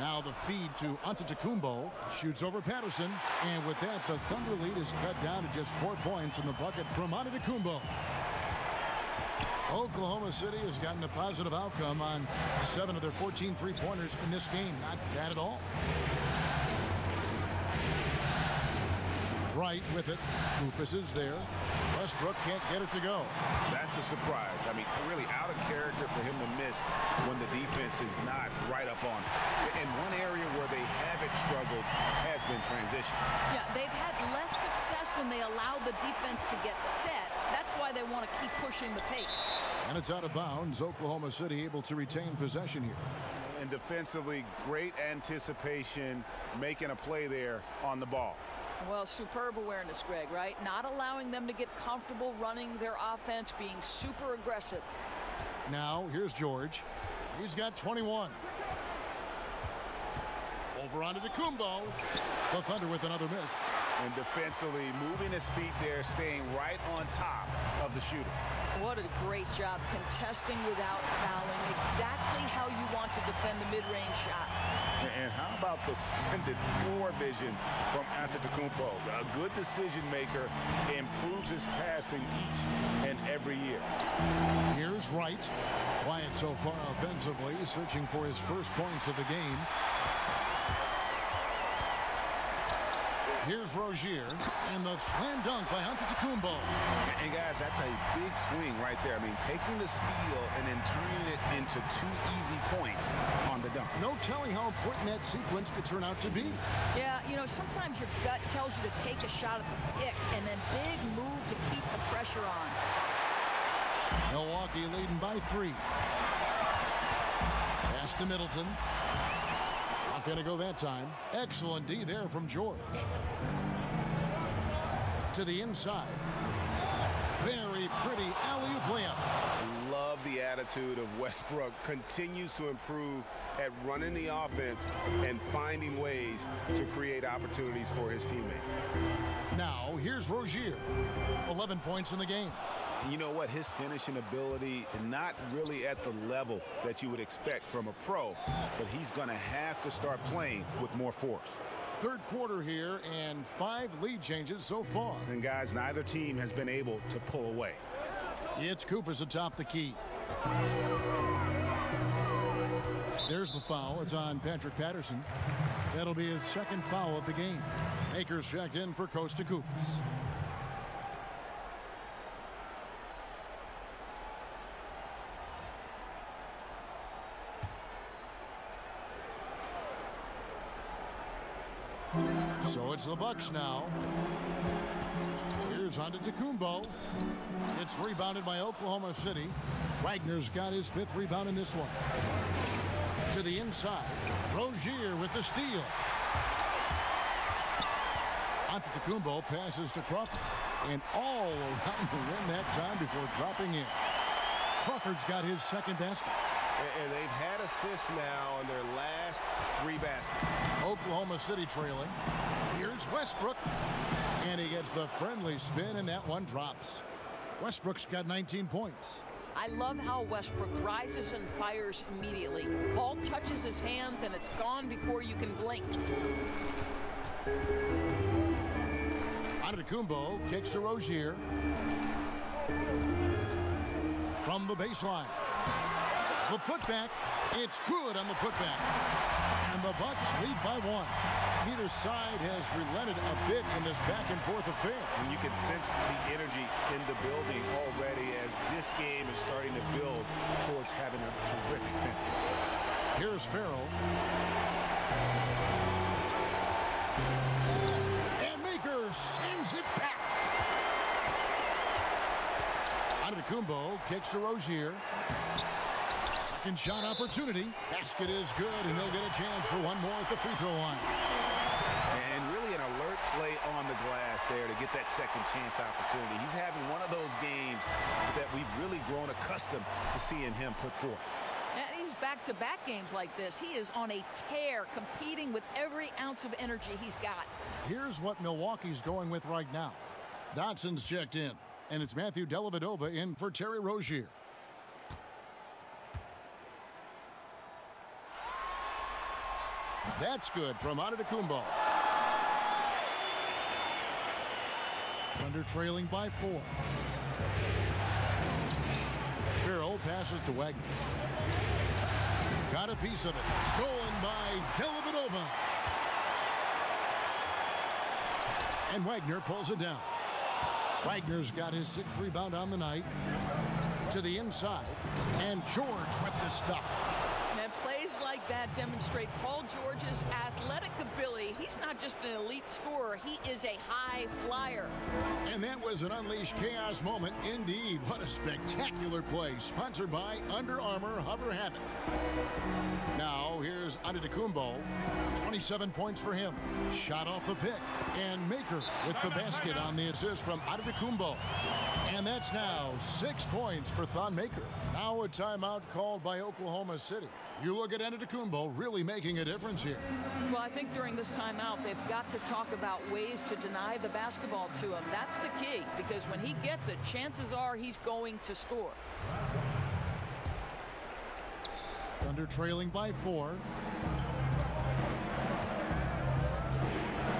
Now the feed to Antetokounmpo. Shoots over Patterson. And with that, the Thunder lead is cut down to just four points in the bucket from Antetokounmpo. Oklahoma City has gotten a positive outcome on seven of their 14 three-pointers in this game. Not bad at all. Wright with it. Koufos is there. Westbrook can't get it to go. That's a surprise. I mean, really out of character for him to miss when the defense is not right up on. And one area where they haven't struggled has been transition. Yeah, they've had less success when they allow the defense to get set. That's why they want to keep pushing the pace. And it's out of bounds. Oklahoma City able to retain possession here. And defensively, great anticipation, making a play there on the ball. Well, superb awareness, Greg, right? Not allowing them to get comfortable running their offense, being super aggressive. Now, here's George. He's got 21. Over Antetokounmpo. The Thunder with another miss. And defensively, moving his feet there, staying right on top of the shooter. What a great job contesting without fouling. Exactly how you want to defend the mid-range shot. And how about the splendid floor vision from Antetokounmpo? A good decision maker improves his passing each and every year. Here's Wright. Quiet so far offensively, searching for his first points of the game. Here's Rozier, and the slam dunk by Antetokounmpo. And guys, that's a big swing right there. I mean, taking the steal and then turning it into two easy points on the dunk. No telling how important that sequence could turn out to be. Yeah, you know, sometimes your gut tells you to take a shot at the pick and then big move to keep the pressure on. Milwaukee leading by three. Pass to Middleton. Not going to go that time. Excellent D there from George. To the inside. Very pretty alley-oop layup. Love the attitude of Westbrook. Continues to improve at running the offense and finding ways to create opportunities for his teammates. Now, here's Rozier. 11 points in the game. You know what? His finishing ability, not really at the level that you would expect from a pro, but he's going to have to start playing with more force. Third quarter here and five lead changes so far. And guys, neither team has been able to pull away. It's Cooper's atop the key. There's the foul. It's on Patrick Patterson. That'll be his second foul of the game. Akers checked in for Kosta Koufos. The Bucks now. Here's Antetokounmpo. It's rebounded by Oklahoma City. Wagner's got his fifth rebound in this one. To the inside. Rozier with the steal. Antetokounmpo passes to Crawford. And all around the rim that time before dropping in. Crawford's got his second basket. And they've had assists now on their last three baskets. Oklahoma City trailing. Here's Westbrook. And he gets the friendly spin, and that one drops. Westbrook's got 19 points. I love how Westbrook rises and fires immediately. Ball touches his hands, and it's gone before you can blink. Antetokounmpo kicks to Rozier. From the baseline. The putback, it's good on the putback. And the Bucks lead by one. Neither side has relented a bit in this back and forth affair. And you can sense the energy in the building already as this game is starting to build towards having a terrific finish. Here's Ferrell. And Maker sends it back. Antetokounmpo kicks to Rozier. Second shot opportunity. Basket is good, and he'll get a chance for one more at the free throw line. And really an alert play on the glass there to get that second chance opportunity. He's having one of those games that we've really grown accustomed to seeing him put forth. And he's back-to-back -back games like this. He is on a tear, competing with every ounce of energy he's got. Here's what Milwaukee's going with right now. Dotson's checked in, and it's Matthew Dellavedova in for Terry Rozier. That's good from Antetokounmpo. Thunder trailing by four. Ferrell passes to Wagner. Got a piece of it. Stolen by Dellavedova. And Wagner pulls it down. Wagner's got his sixth rebound on the night. To the inside. And George with the stuff. That demonstrate Paul George's athletic ability. He's not just an elite scorer, he is a high flyer. And that was an unleashed chaos moment indeed. What a spectacular play. Sponsored by Under Armour Hover Havoc. Now here's Antetokounmpo. 27 points for him. Shot off the pick. And Maker with the basket on the assist from Antetokounmpo. And that's now six points for Thon Maker. Now a timeout called by Oklahoma City. You look at Antetokounmpo really making a difference here. Well, I think during this timeout, they've got to talk about ways to deny the basketball to him. That's the key, because when he gets it, chances are he's going to score. Thunder trailing by four.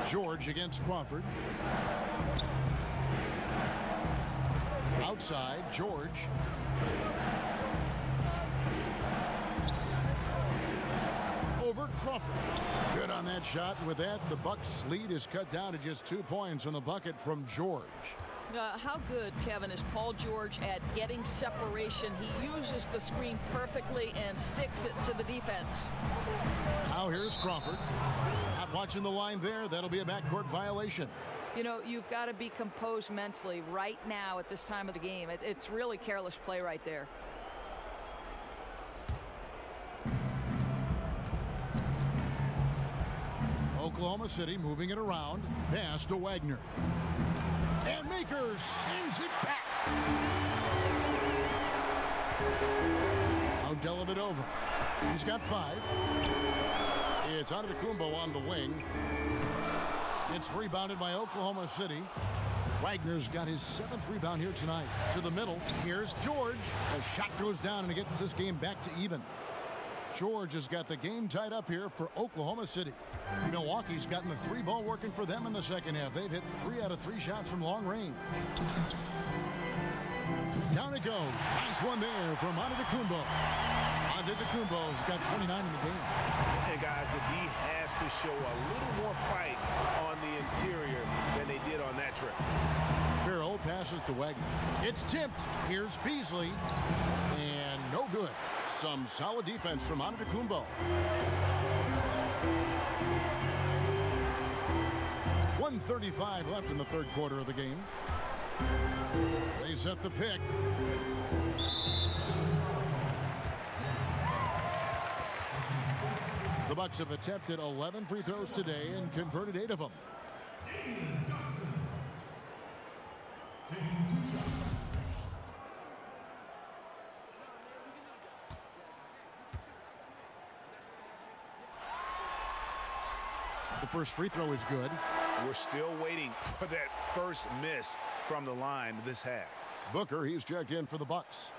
George against Crawford. Outside, George. Crawford. Good on that shot. With that, the Bucks lead is cut down to just two points on the bucket from George. Uh, how good, Kevin, is Paul George at getting separation? He uses the screen perfectly and sticks it to the defense. Now here's Crawford. Not watching the line there. That'll be a backcourt violation. You know, you've got to be composed mentally right now at this time of the game. It, it's really careless play right there. Oklahoma City moving it around. Pass to Wagner. And Maker sends it back. Now Dellavedova. He's got five. It's Antetokounmpo on the wing. It's rebounded by Oklahoma City. Wagner's got his seventh rebound here tonight. To the middle. Here's George. The shot goes down and it gets this game back to even. George has got the game tied up here for Oklahoma City. Milwaukee's gotten the three ball working for them in the second half. They've hit three out of three shots from long range. Down it goes. Nice one there from Antetokounmpo. Antetokounmpo's got 29 in the game. And guys, the D has to show a little more fight on the interior than they did on that trip. Ferrell passes to Wagner. It's tipped. Here's Beasley. And no good. Some solid defense from Antetokounmpo. 135 left in the third quarter of the game. They set the pick. The Bucks have attempted 11 free throws today and converted eight of them. First free throw is good. We're still waiting for that first miss from the line this half. Booker, he's checked in for the Bucks.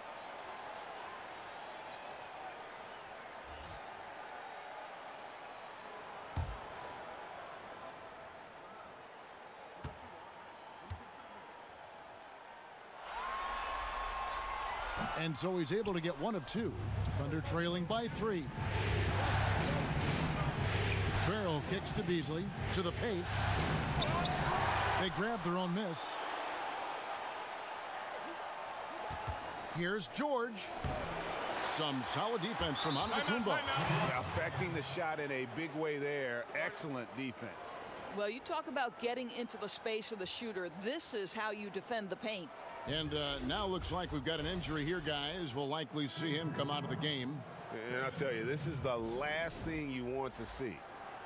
And so he's able to get one of two. Thunder trailing by three. Ferrell kicks to Beasley, to the paint. They grab their own miss. Here's George. Some solid defense from Antetokounmpo. Affecting the shot in a big way there. Excellent defense. Well, you talk about getting into the space of the shooter. This is how you defend the paint. And uh, now looks like we've got an injury here, guys. We'll likely see him come out of the game. And I'll tell you, this is the last thing you want to see.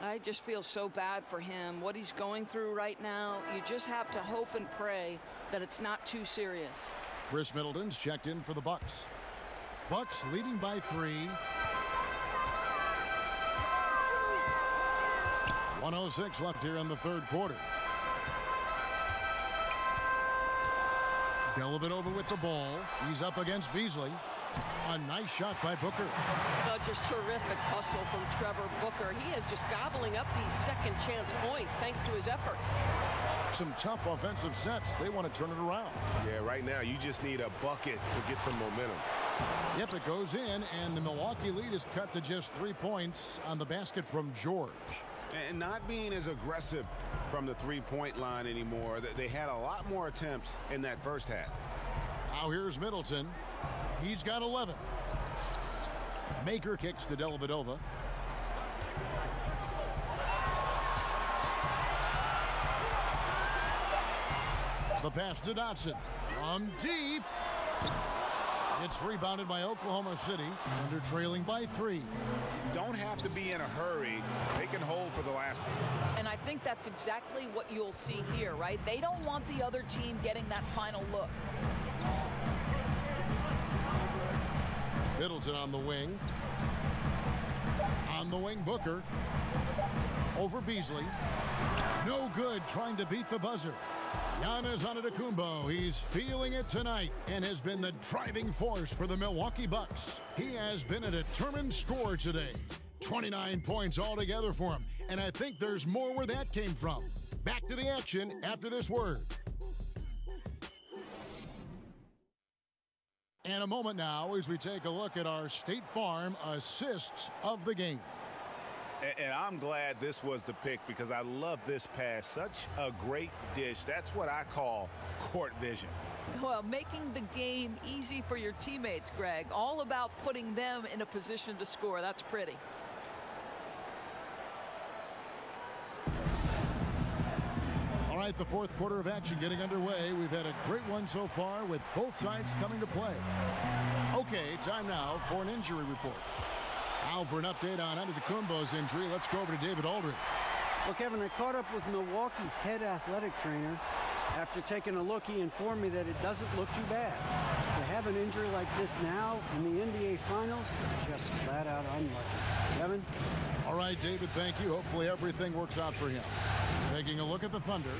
I just feel so bad for him. What he's going through right now, you just have to hope and pray that it's not too serious. Khris Middleton's checked in for the Bucks. Bucks leading by three. 106 left here in the third quarter. Dellavedova with the ball. He's up against Beasley. A nice shot by Booker. Oh, just terrific hustle from Trevor Booker. He is just gobbling up these second chance points thanks to his effort. Some tough offensive sets. They want to turn it around. Yeah, right now you just need a bucket to get some momentum. Yep, it goes in, and the Milwaukee lead is cut to just three points on the basket from George. And not being as aggressive from the three-point line anymore. They had a lot more attempts in that first half. Now here's Middleton. He's got 11. Maker kicks to Dellavedova. The pass to Dotson. From deep. It's rebounded by Oklahoma City. Thunder trailing by three. Don't have to be in a hurry. They can hold for the last one. And I think that's exactly what you'll see here, right? They don't want the other team getting that final look. Middleton on the wing. On the wing, Booker. Over Beasley. No good trying to beat the buzzer. Giannis Antetokounmpo, he's feeling it tonight and has been the driving force for the Milwaukee Bucks. He has been a determined scorer today. 29 points altogether for him, and I think there's more where that came from. Back to the action after this word. And a moment now as we take a look at our State Farm assists of the game. And I'm glad this was the pick because I love this pass. Such a great dish. That's what I call court vision. Well, making the game easy for your teammates, Greg. All about putting them in a position to score. That's pretty. Right, the fourth quarter of action getting underway. We've had a great one so far with both sides coming to play. Okay, time now for an injury report. Now for an update on Antetokounmpo's injury, let's go over to David Aldridge. Well, Kevin, I caught up with Milwaukee's head athletic trainer. After taking a look, he informed me that it doesn't look too bad. To have an injury like this now in the NBA Finals, just flat out unlucky. Kevin? All right, David, thank you. Hopefully everything works out for him. Taking a look at the Thunder,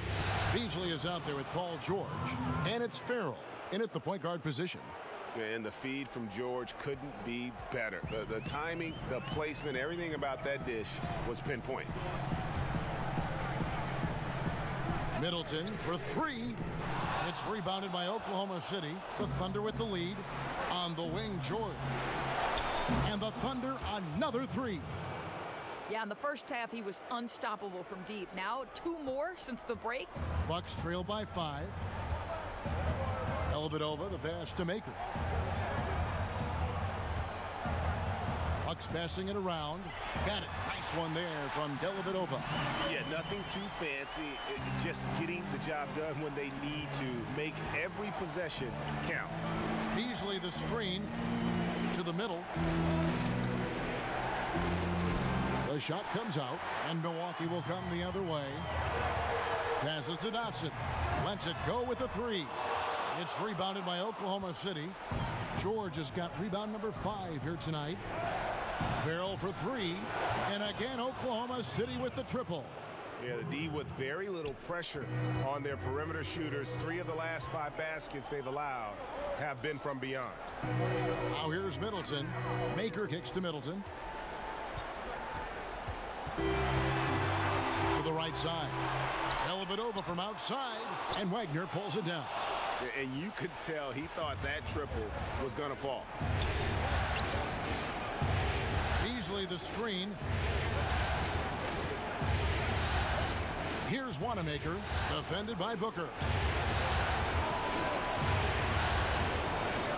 Beasley is out there with Paul George, and it's Ferrell in at the point guard position. And the feed from George couldn't be better. The, the timing, the placement, everything about that dish was pinpoint. Middleton for three. It's rebounded by Oklahoma City. The Thunder with the lead. On the wing, George. And the Thunder another three. Yeah, in the first half, he was unstoppable from deep. Now, two more since the break. Bucks trail by five. Dellavedova, the pass to Maker. Bucks passing it around. Got it. Nice one there from Dellavedova. Yeah, nothing too fancy. Just getting the job done when they need to. Make every possession count. Beasley the screen to the middle. The shot comes out, and Milwaukee will come the other way. Passes to Dotson. Lets it go with a three. It's rebounded by Oklahoma City. George has got rebound number five here tonight. Ferrell for three. And again, Oklahoma City with the triple. Yeah, the D with very little pressure on their perimeter shooters. Three of the last five baskets they've allowed have been from beyond. Now here's Middleton. Maker kicks to Middleton. To the right side. Dellavedova from outside, and Wagner pulls it down. And you could tell he thought that triple was going to fall. Beasley the screen. Here's Wanamaker, defended by Booker.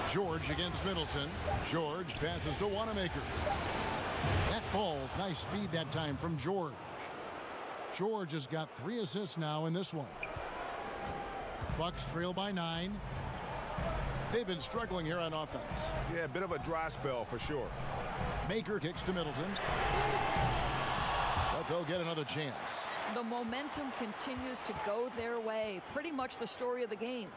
George against Middleton. George passes to Wanamaker. That ball's nice speed that time from George. George has got three assists now in this one. Bucks trail by nine. They've been struggling here on offense. Yeah, a bit of a dry spell for sure. Maker kicks to Middleton. But they'll get another chance. The momentum continues to go their way. Pretty much the story of the game.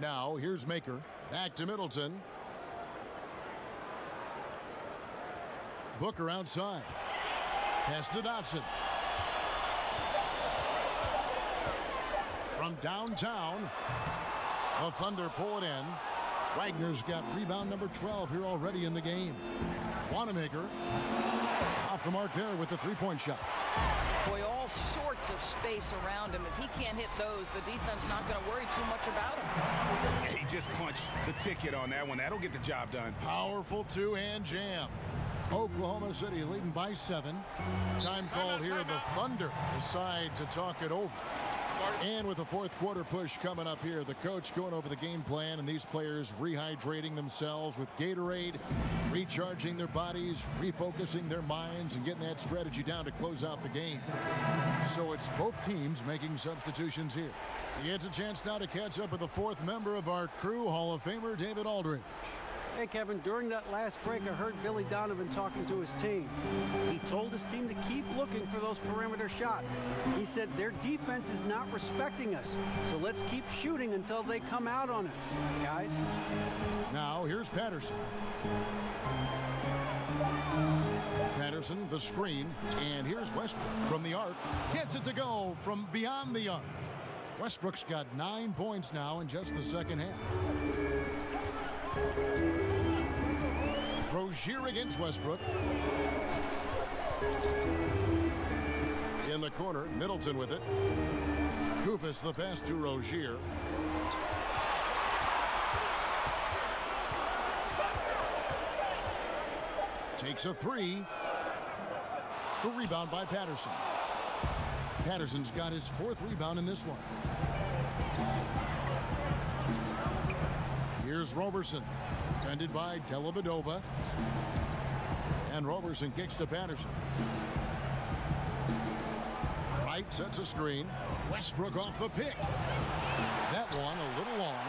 Now, here's Maker. Back to Middleton. Booker outside. Pass to Dotson. From downtown, the Thunder pull it in. Wagner's got rebound number 12 here already in the game. Wanamaker off the mark there with the three-point shot. Boy, all sorts of space around him. If he can't hit those, the defense not going to worry too much about him. He just punched the ticket on that one. That'll get the job done. Powerful two-hand jam. Oklahoma City leading by seven. Time called here. The Thunder decide to talk it over. And with the fourth quarter push coming up here, the coach going over the game plan and these players rehydrating themselves with Gatorade, recharging their bodies, refocusing their minds, and getting that strategy down to close out the game. So it's both teams making substitutions here. He gets a chance now to catch up with the fourth member of our crew, Hall of Famer David Aldridge. Hey, Kevin, during that last break, I heard Billy Donovan talking to his team. He told his team to keep looking for those perimeter shots. He said their defense is not respecting us, so let's keep shooting until they come out on us, guys. Now, here's Patterson. Patterson, the screen, and here's Westbrook from the arc. Gets it to go from beyond the arc. Westbrook's got nine points now in just the second half. Rozier against Westbrook. In the corner, Middleton with it. Koufos the pass to Rozier. Takes a three. The rebound by Patterson. Patterson's got his fourth rebound in this one. Here's Roberson, defended by Dellavedova. And Roberson kicks to Patterson. Wright sets a screen. Westbrook off the pick. That one a little long.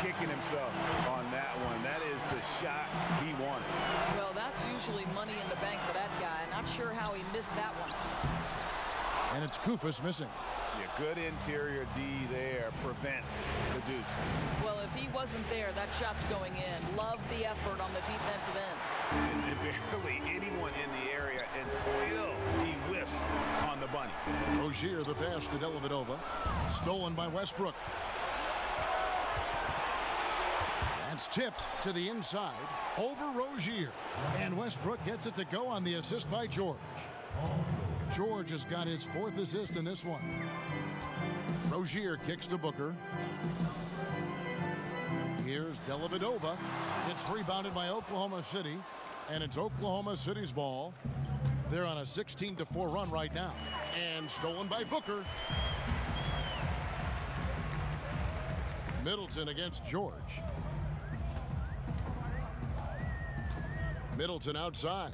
Kicking himself on that one. That is the shot he wanted. Well, that's usually money in the bank for that guy. Not sure how he missed that one. And it's Koufos missing. Yeah, good interior D there prevents the deuce. Well, if he wasn't there, that shot's going in. Love the effort on the defensive end. And, and barely anyone in the area, and still he whiffs on the bunny. Rozier the pass to Dellavedova. Stolen by Westbrook. That's tipped to the inside over Rozier. And Westbrook gets it to go on the assist by George. George has got his fourth assist in this one. Rozier kicks to Booker. Here's Dellavedova. It's rebounded by Oklahoma City, and it's Oklahoma City's ball. They're on a 16 to 4 run right now. And stolen by Booker. Middleton against George. Middleton outside.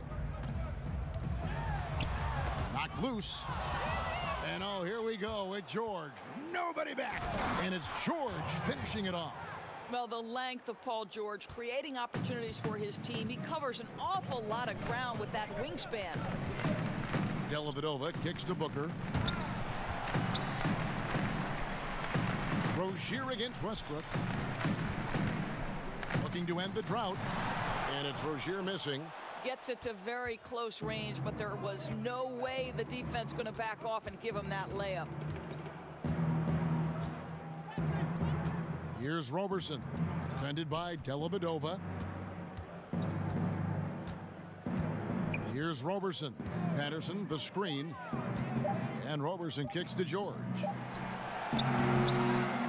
Knocked loose. And oh, here we go with George. Nobody back. And it's George finishing it off. Well, the length of Paul George creating opportunities for his team. He covers an awful lot of ground with that wingspan. Dellavedova kicks to Booker. Rozier against Westbrook. Looking to end the drought. And it's Rozier missing. Gets it to very close range, but there was no way the defense going to back off and give him that layup. Here's Roberson, defended by Dellavedova. Here's Roberson. Patterson, the screen. And Roberson kicks to George.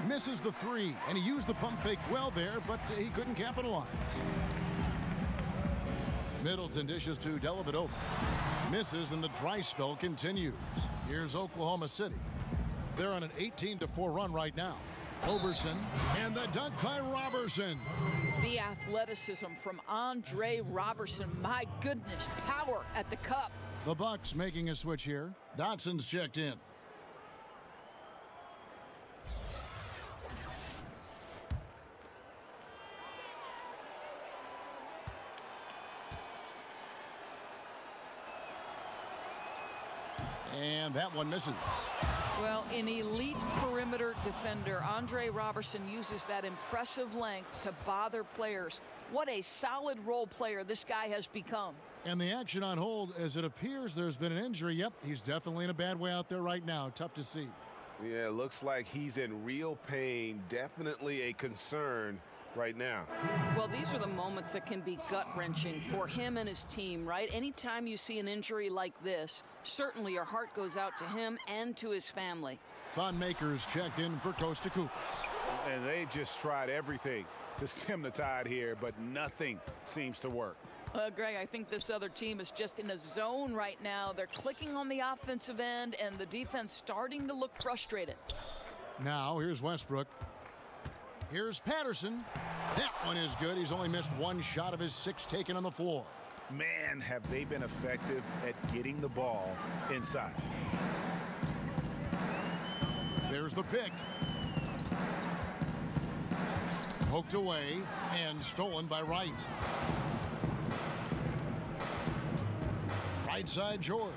Misses the three, and he used the pump fake well there, but he couldn't capitalize. Middleton dishes to Dellavedova. Misses, and the dry spell continues. Here's Oklahoma City. They're on an 18 to 4 run right now. Roberson and the dunk by Roberson. The athleticism from Andre Roberson. My goodness, power at the cup. The Bucks making a switch here. Dotson's checked in. And that one misses. Well, an elite perimeter defender, Andre Roberson uses that impressive length to bother players. What a solid role player this guy has become. And the action on hold as it appears there's been an injury. Yep, he's definitely in a bad way out there right now. Tough to see. Yeah, it looks like he's in real pain. Definitely a concern right now. Well, these are the moments that can be gut-wrenching for him and his team, right? Anytime you see an injury like this, certainly your heart goes out to him and to his family. Thon Maker's checked in for Kosta Koufos. And they just tried everything to stem the tide here, but nothing seems to work. Uh, Greg, I think this other team is just in a zone right now. They're clicking on the offensive end, and the defense starting to look frustrated. Now, here's Westbrook. Here's Patterson. That one is good. He's only missed one shot of his six taken on the floor. Man, have they been effective at getting the ball inside. There's the pick. Poked away and stolen by Wright. Right side George.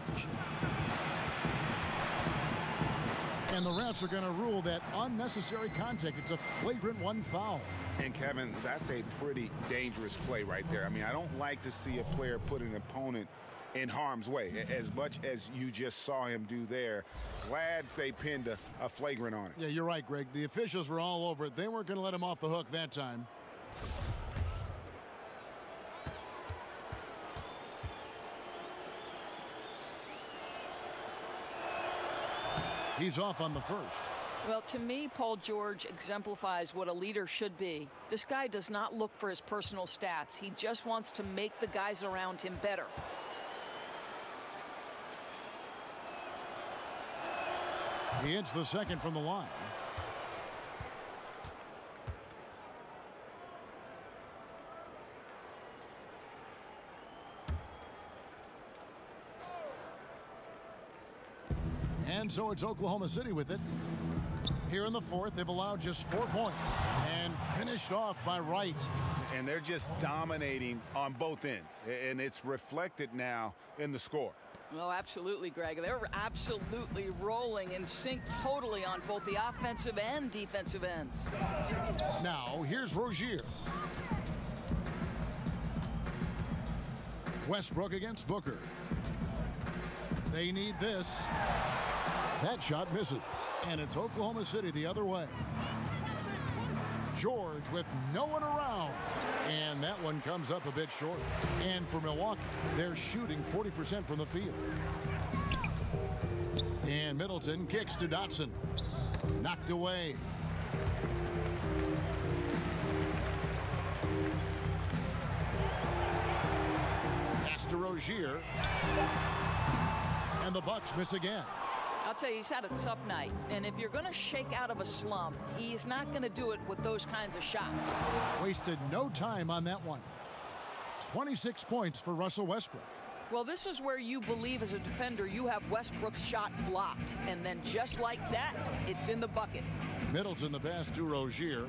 And the refs are going to rule that unnecessary contact. It's a flagrant one foul. And Kevin, that's a pretty dangerous play right there. I mean, I don't like to see a player put an opponent in harm's way as much as you just saw him do there. Glad they pinned a, a flagrant on it. Yeah, you're right, Greg. The officials were all over it. They weren't going to let him off the hook that time. He's off on the first. Well, to me, Paul George exemplifies what a leader should be. This guy does not look for his personal stats. He just wants to make the guys around him better. He hits the second from the line. And so it's Oklahoma City with it. Here in the fourth, they've allowed just four points and finished off by Wright. And they're just dominating on both ends. And it's reflected now in the score. Well, absolutely, Greg. They're absolutely rolling in sync totally on both the offensive and defensive ends. Now, here's Rozier. Westbrook against Booker. They need this. That shot misses, and it's Oklahoma City the other way. George with no one around, and that one comes up a bit short. And for Milwaukee, they're shooting 40% from the field. And Middleton kicks to Dotson. Knocked away. Pass to Rozier. And the Bucks miss again. I'll tell you, he's had a tough night. And if you're going to shake out of a slump, he's not going to do it with those kinds of shots. Wasted no time on that one. 26 points for Russell Westbrook. Well, this is where you believe as a defender you have Westbrook's shot blocked. And then just like that, it's in the bucket. Middleton the pass to Rozier.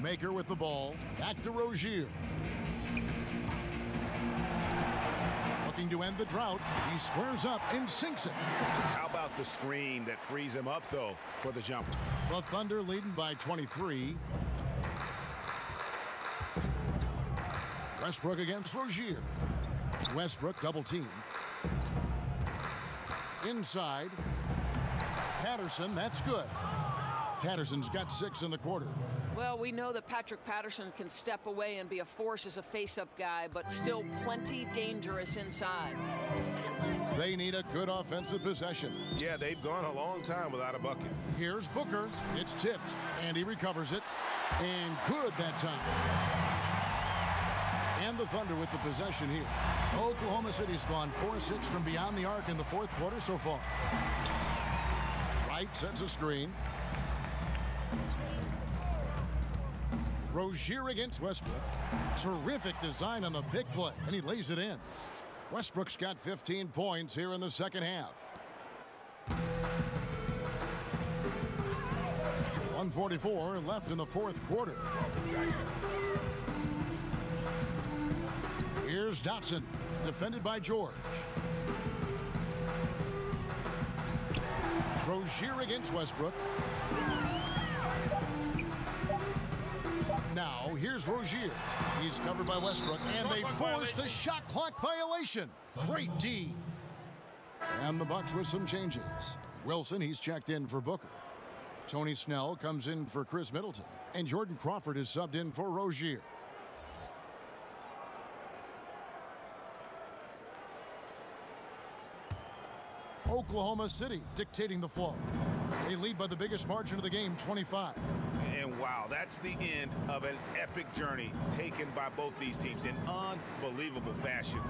Maker with the ball. Back to Rozier. Looking to end the drought. He squares up and sinks it. How about the screen that frees him up, though, for the jumper? The Thunder leading by 23. Westbrook against Rozier. Westbrook double team. Inside. Patterson, that's good. Patterson's got six in the quarter. Well, we know that Patrick Patterson can step away and be a force as a face-up guy, but still plenty dangerous inside. They need a good offensive possession. Yeah, they've gone a long time without a bucket. Here's Booker. It's tipped, and he recovers it. And good that time. And the Thunder with the possession here. Oklahoma City's gone 4-6 from beyond the arc in the fourth quarter so far. Wright sets a screen. Rozier against Westbrook. Terrific design on the pick play, and he lays it in. Westbrook's got 15 points here in the second half. 144 left in the fourth quarter. Here's Dotson, defended by George. Rozier against Westbrook. Now, here's Rozier. He's covered by Westbrook, and they force the shot clock violation. Great D. And the Bucks with some changes. Wilson, he's checked in for Booker. Tony Snell comes in for Khris Middleton. And Jordan Crawford is subbed in for Rozier. Oklahoma City dictating the flow. They lead by the biggest margin of the game, 25. And wow, that's the end of an epic journey taken by both these teams in unbelievable fashion.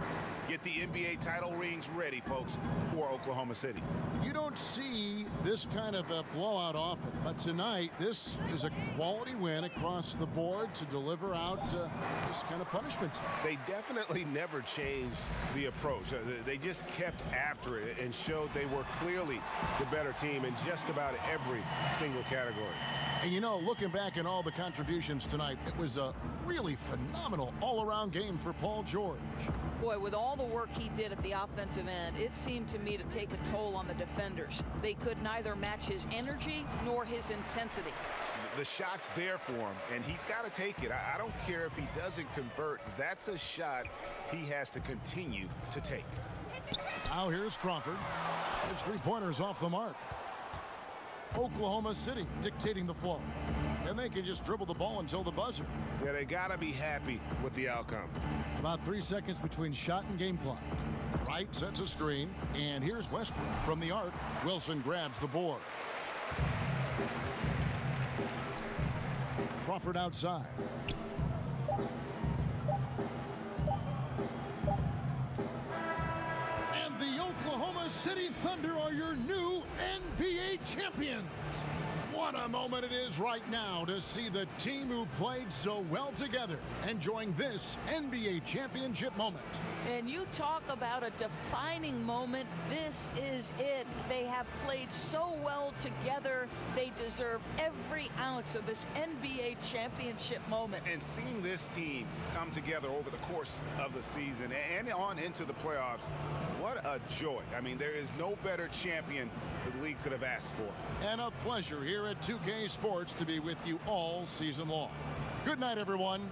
Get the NBA title rings ready, folks, for Oklahoma City. You don't see this kind of a blowout often, but tonight this is a quality win across the board to deliver out uh, this kind of punishment. They definitely never changed the approach. Uh, They just kept after it and showed they were clearly the better team in just about every single category. And you know, looking back at all the contributions tonight, it was a really phenomenal all-around game for Paul George. Boy, with all the work he did at the offensive end, it seemed to me to take a toll on the defenders. They could neither match his energy nor his intensity. The shot's there for him, and he's got to take it. I I don't care if he doesn't convert. That's a shot he has to continue to take. Now here's Crawford. His three-pointers off the mark. Oklahoma City dictating the flow. And they can just dribble the ball until the buzzer. Yeah, they got to be happy with the outcome. About three seconds between shot and game clock. Wright sets a screen, and here's Westbrook from the arc. Wilson grabs the board. Crawford outside. City Thunder are your new NBA champions. What a moment it is right now to see the team who played so well together enjoying this NBA championship moment. And you talk about a defining moment. This is it. They have played so well together. They deserve every ounce of this NBA championship moment. And seeing this team come together over the course of the season and on into the playoffs, what a joy. I mean, there is no better champion the league could have asked for. And a pleasure here at 2K Sports to be with you all season long. Good night, everyone.